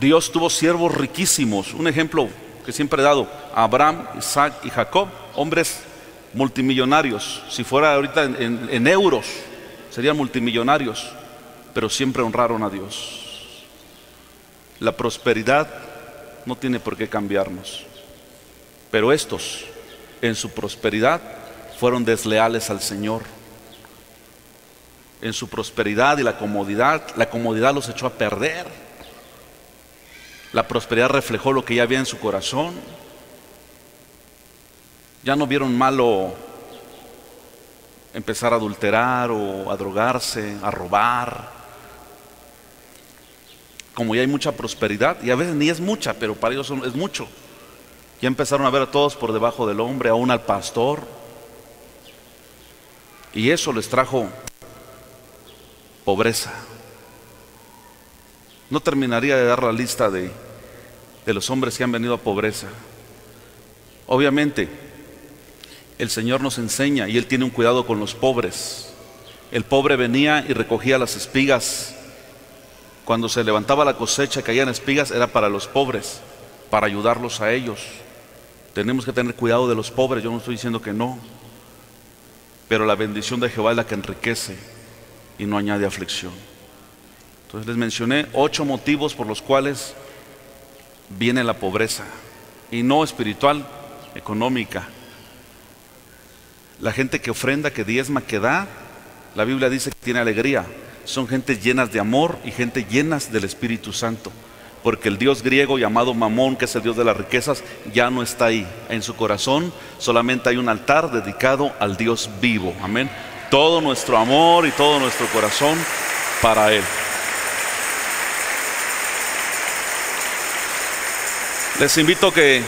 Speaker 1: Dios tuvo siervos riquísimos. Un ejemplo que siempre he dado, Abraham, Isaac y Jacob, hombres multimillonarios. Si fuera ahorita en, euros, serían multimillonarios, pero siempre honraron a Dios. La prosperidad no tiene por qué cambiarnos, pero estos, en su prosperidad, fueron desleales al Señor. En su prosperidad y la comodidad, la comodidad los echó a perder. La prosperidad reflejó lo que ya había en su corazón. Ya no vieron malo empezar a adulterar o a drogarse, a robar. Como ya hay mucha prosperidad, y a veces ni es mucha, pero para ellos es mucho. Ya empezaron a ver a todos por debajo del hombre, aún al pastor. Y eso les trajo pobreza. No terminaría de dar la lista de, de los hombres que han venido a pobreza. Obviamente, el Señor nos enseña y Él tiene un cuidado con los pobres. El pobre venía y recogía las espigas. Cuando se levantaba la cosecha, caían espigas, era para los pobres, para ayudarlos a ellos. Tenemos que tener cuidado de los pobres, yo no estoy diciendo que no. Pero la bendición de Jehová es la que enriquece y no añade aflicción. Entonces les mencioné ocho motivos por los cuales viene la pobreza, y no espiritual, económica. La gente que ofrenda, que diezma, que da, la Biblia dice que tiene alegría. Son gente llenas de amor y gente llenas del Espíritu Santo. Porque el Dios griego llamado Mamón, que es el Dios de las riquezas, ya no está ahí. En su corazón solamente hay un altar dedicado al Dios vivo. Amén. Todo nuestro amor y todo nuestro corazón para Él. Les invito que,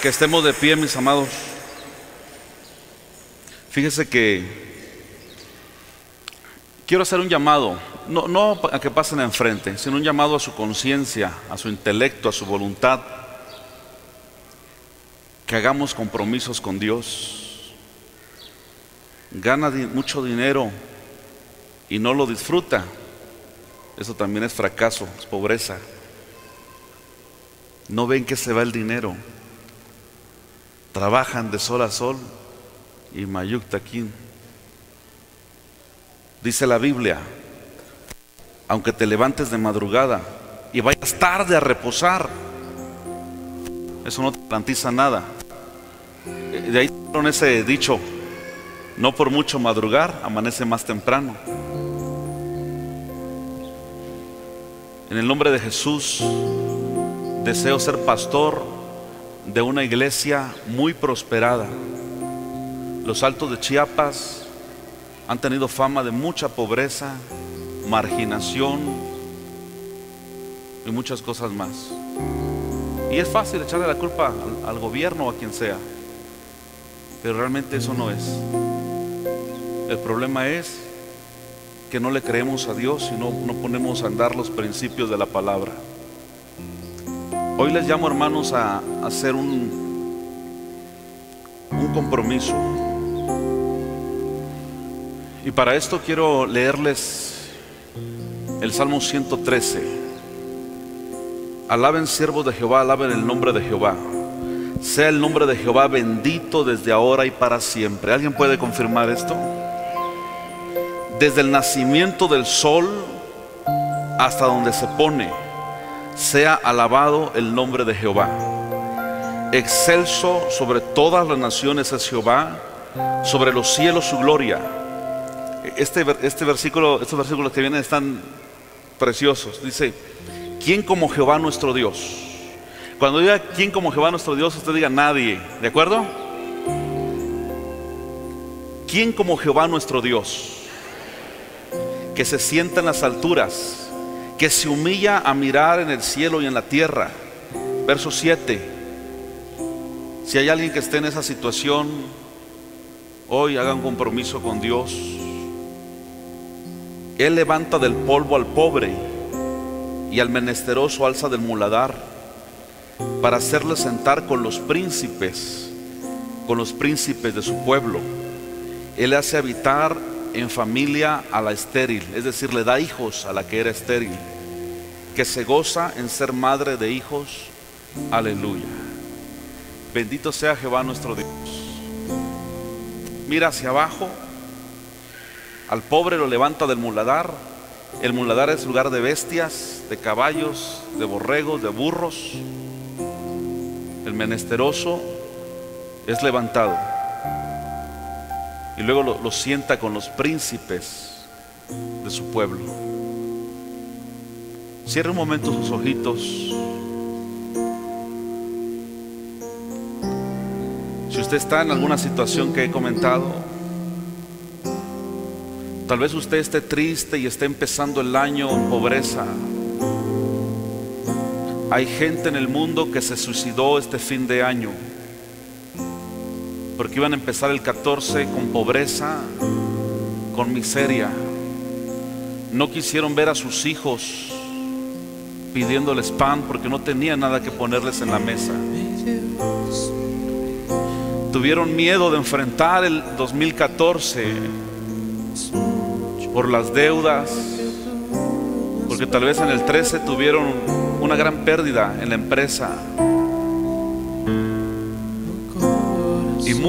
Speaker 1: que estemos de pie, mis amados. Fíjese que quiero hacer un llamado, no, no a que pasen enfrente, sino un llamado a su conciencia, a su intelecto, a su voluntad. Que hagamos compromisos con Dios. Gana mucho dinero y no lo disfruta. Eso también es fracaso, es pobreza. No ven que se va el dinero. Trabajan de sol a sol y mayuk taquín. Dice la Biblia, aunque te levantes de madrugada y vayas tarde a reposar, eso no te garantiza nada. De ahí con ese dicho, no por mucho madrugar, amanece más temprano. En el nombre de Jesús, deseo ser pastor de una iglesia muy prosperada. Los altos de Chiapas han tenido fama de mucha pobreza, marginación y muchas cosas más. Y es fácil echarle la culpa al, gobierno o a quien sea, pero realmente eso no es. El problema es que no le creemos a Dios y no, no ponemos a andar los principios de la palabra. Hoy les llamo hermanos a, hacer un, un compromiso. Y para esto quiero leerles el Salmo 113. Alaben siervos de Jehová, alaben el nombre de Jehová. Sea el nombre de Jehová bendito desde ahora y para siempre. ¿Alguien puede confirmar esto? Desde el nacimiento del sol hasta donde se pone, sea alabado el nombre de Jehová. Excelso sobre todas las naciones es Jehová, sobre los cielos su gloria. Este, este versículo, estos versículos que vienen están preciosos. Dice, ¿Quién como Jehová nuestro Dios? Cuando diga quién como Jehová nuestro Dios, usted diga nadie, ¿de acuerdo? ¿Quién como Jehová nuestro Dios? Que se sienta en las alturas, que se humilla a mirar en el cielo y en la tierra. Verso 7. Si hay alguien que esté en esa situación, hoy haga un compromiso con Dios. Él levanta del polvo al pobre y al menesteroso alza del muladar para hacerle sentar con los príncipes, con los príncipes de su pueblo. Él hace habitar en familia a la estéril, es decir, le da hijos a la que era estéril, que se goza en ser madre de hijos. Aleluya. Bendito sea Jehová nuestro Dios. Mira hacia abajo, al pobre lo levanta del muladar el muladar es lugar de bestias, de caballos, de borregos, de burros. El menesteroso es levantado y luego lo, sienta con los príncipes de su pueblo. Cierre un momento sus ojitos. Si usted está en alguna situación que he comentado, Tal vez usted esté triste y esté empezando el año en pobreza. Hay gente en el mundo que se suicidó este fin de año porque iban a empezar el 14 con pobreza, con miseria. No quisieron ver a sus hijos pidiéndoles pan porque no tenían nada que ponerles en la mesa. Tuvieron miedo de enfrentar el 2014 por las deudas, porque tal vez en el 13 tuvieron una gran pérdida en la empresa.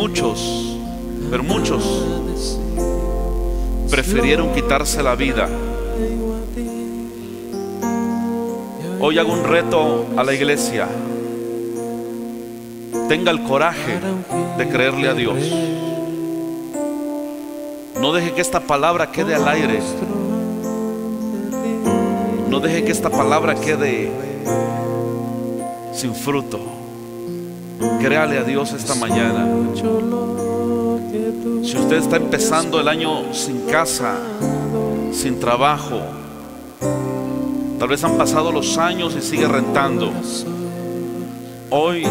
Speaker 1: Muchos, pero muchos, prefirieron quitarse la vida. Hoy hago un reto a la iglesia. Tenga el coraje de creerle a Dios. No deje que esta palabra quede al aire. No deje que esta palabra quede sin fruto. Créale a Dios esta mañana. Si usted está empezando el año sin casa, sin trabajo, tal vez han pasado los años y sigue rentando. Hoy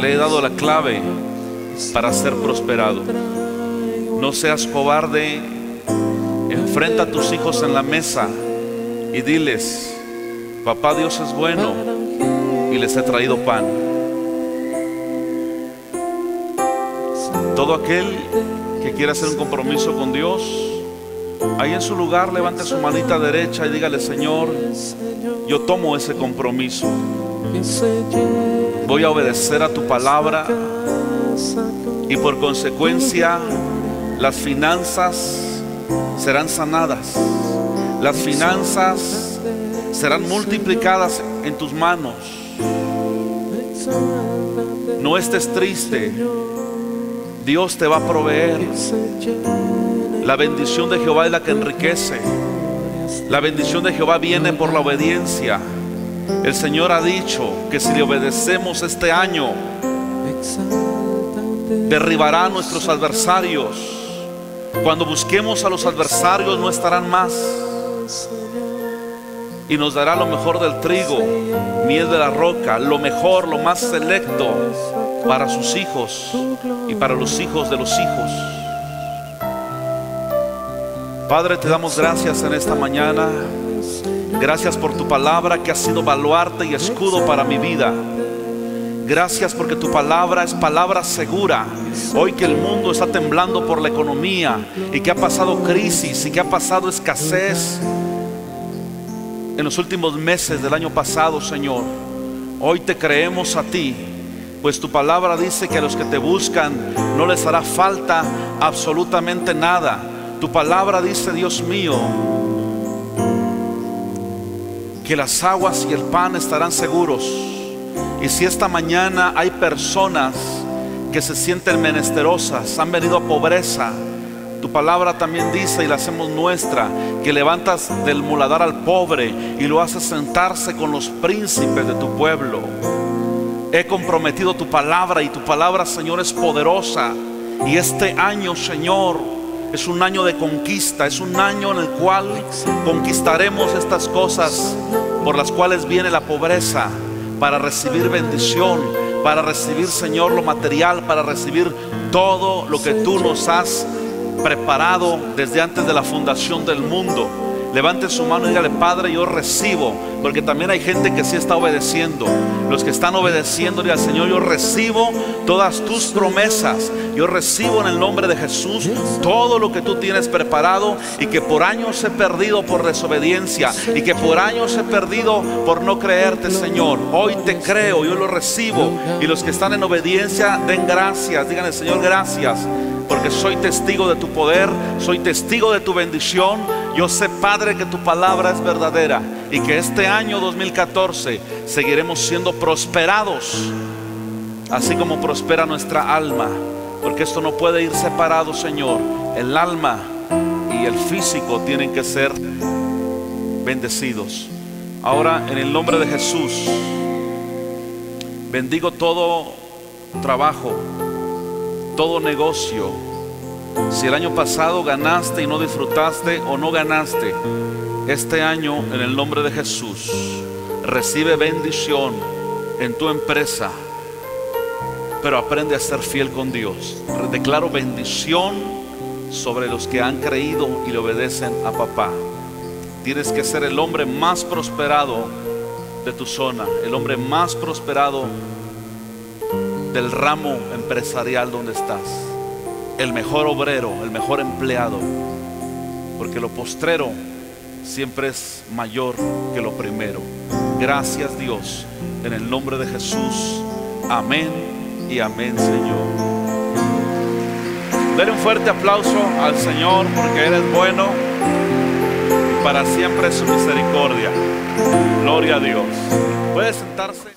Speaker 1: le he dado la clave para ser prosperado. No seas cobarde. Enfrenta a tus hijos en la mesa y diles, papá Dios es bueno y les he traído pan. Todo aquel que quiera hacer un compromiso con Dios, ahí en su lugar levante su manita derecha y dígale, Señor, yo tomo ese compromiso. Voy a obedecer a tu palabra y por consecuencia las finanzas serán sanadas. Las finanzas serán multiplicadas en tus manos. No estés triste. Dios te va a proveer. La bendición de Jehová es la que enriquece. La bendición de Jehová viene por la obediencia. El Señor ha dicho que si le obedecemos este año, derribará a nuestros adversarios. Cuando busquemos a los adversarios no estarán más. Y nos dará lo mejor del trigo, miel de la roca, lo mejor, lo más selecto para sus hijos y para los hijos de los hijos. Padre, te damos gracias en esta mañana. Gracias por tu palabra que ha sido baluarte y escudo para mi vida. Gracias porque tu palabra es palabra segura. Hoy que el mundo está temblando por la economía y que ha pasado crisis y que ha pasado escasez en los últimos meses del año pasado, Señor. Hoy te creemos a ti, pues tu palabra dice que a los que te buscan no les hará falta absolutamente nada. Tu palabra dice, Dios mío, que las aguas y el pan estarán seguros. Y si esta mañana hay personas que se sienten menesterosas, han venido a pobreza, tu palabra también dice y la hacemos nuestra, que levantas del muladar al pobre y lo haces sentarse con los príncipes de tu pueblo. He comprometido tu palabra y tu palabra, Señor, es poderosa. Y este año, Señor, es un año de conquista, es un año en el cual conquistaremos estas cosas por las cuales viene la pobreza para recibir bendición, para recibir, Señor, lo material, para recibir todo lo que tú nos has preparado desde antes de la fundación del mundo. Levante su mano y dígale, Padre, yo recibo, porque también hay gente que sí está obedeciendo. Los que están obedeciendo, al Señor, yo recibo todas tus promesas. Yo recibo en el nombre de Jesús todo lo que tú tienes preparado y que por años he perdido por desobediencia y que por años he perdido por no creerte, Señor. Hoy te creo, yo lo recibo. Y los que están en obediencia, den gracias. Díganle, Señor, gracias porque soy testigo de tu poder, soy testigo de tu bendición. Yo sé, Padre, que tu palabra es verdadera y que este año 2014 seguiremos siendo prosperados, así como prospera nuestra alma, porque esto no puede ir separado, Señor. El alma y el físico tienen que ser bendecidos. Ahora, en el nombre de Jesús, bendigo todo trabajo todo negocio. Si el año pasado ganaste y no disfrutaste o no ganaste, este año en el nombre de Jesús recibe bendición en tu empresa, pero aprende a ser fiel con Dios. Declaro bendición sobre los que han creído y le obedecen a papá. Tienes que ser el hombre más prosperado de tu zona, el hombre más prosperado del ramo empresarial donde estás. El mejor obrero, el mejor empleado. Porque lo postrero siempre es mayor que lo primero. Gracias Dios. En el nombre de Jesús. Amén y amén Señor. Dale un fuerte aplauso al Señor porque Él es bueno y para siempre es su misericordia. Gloria a Dios. Puede sentarse.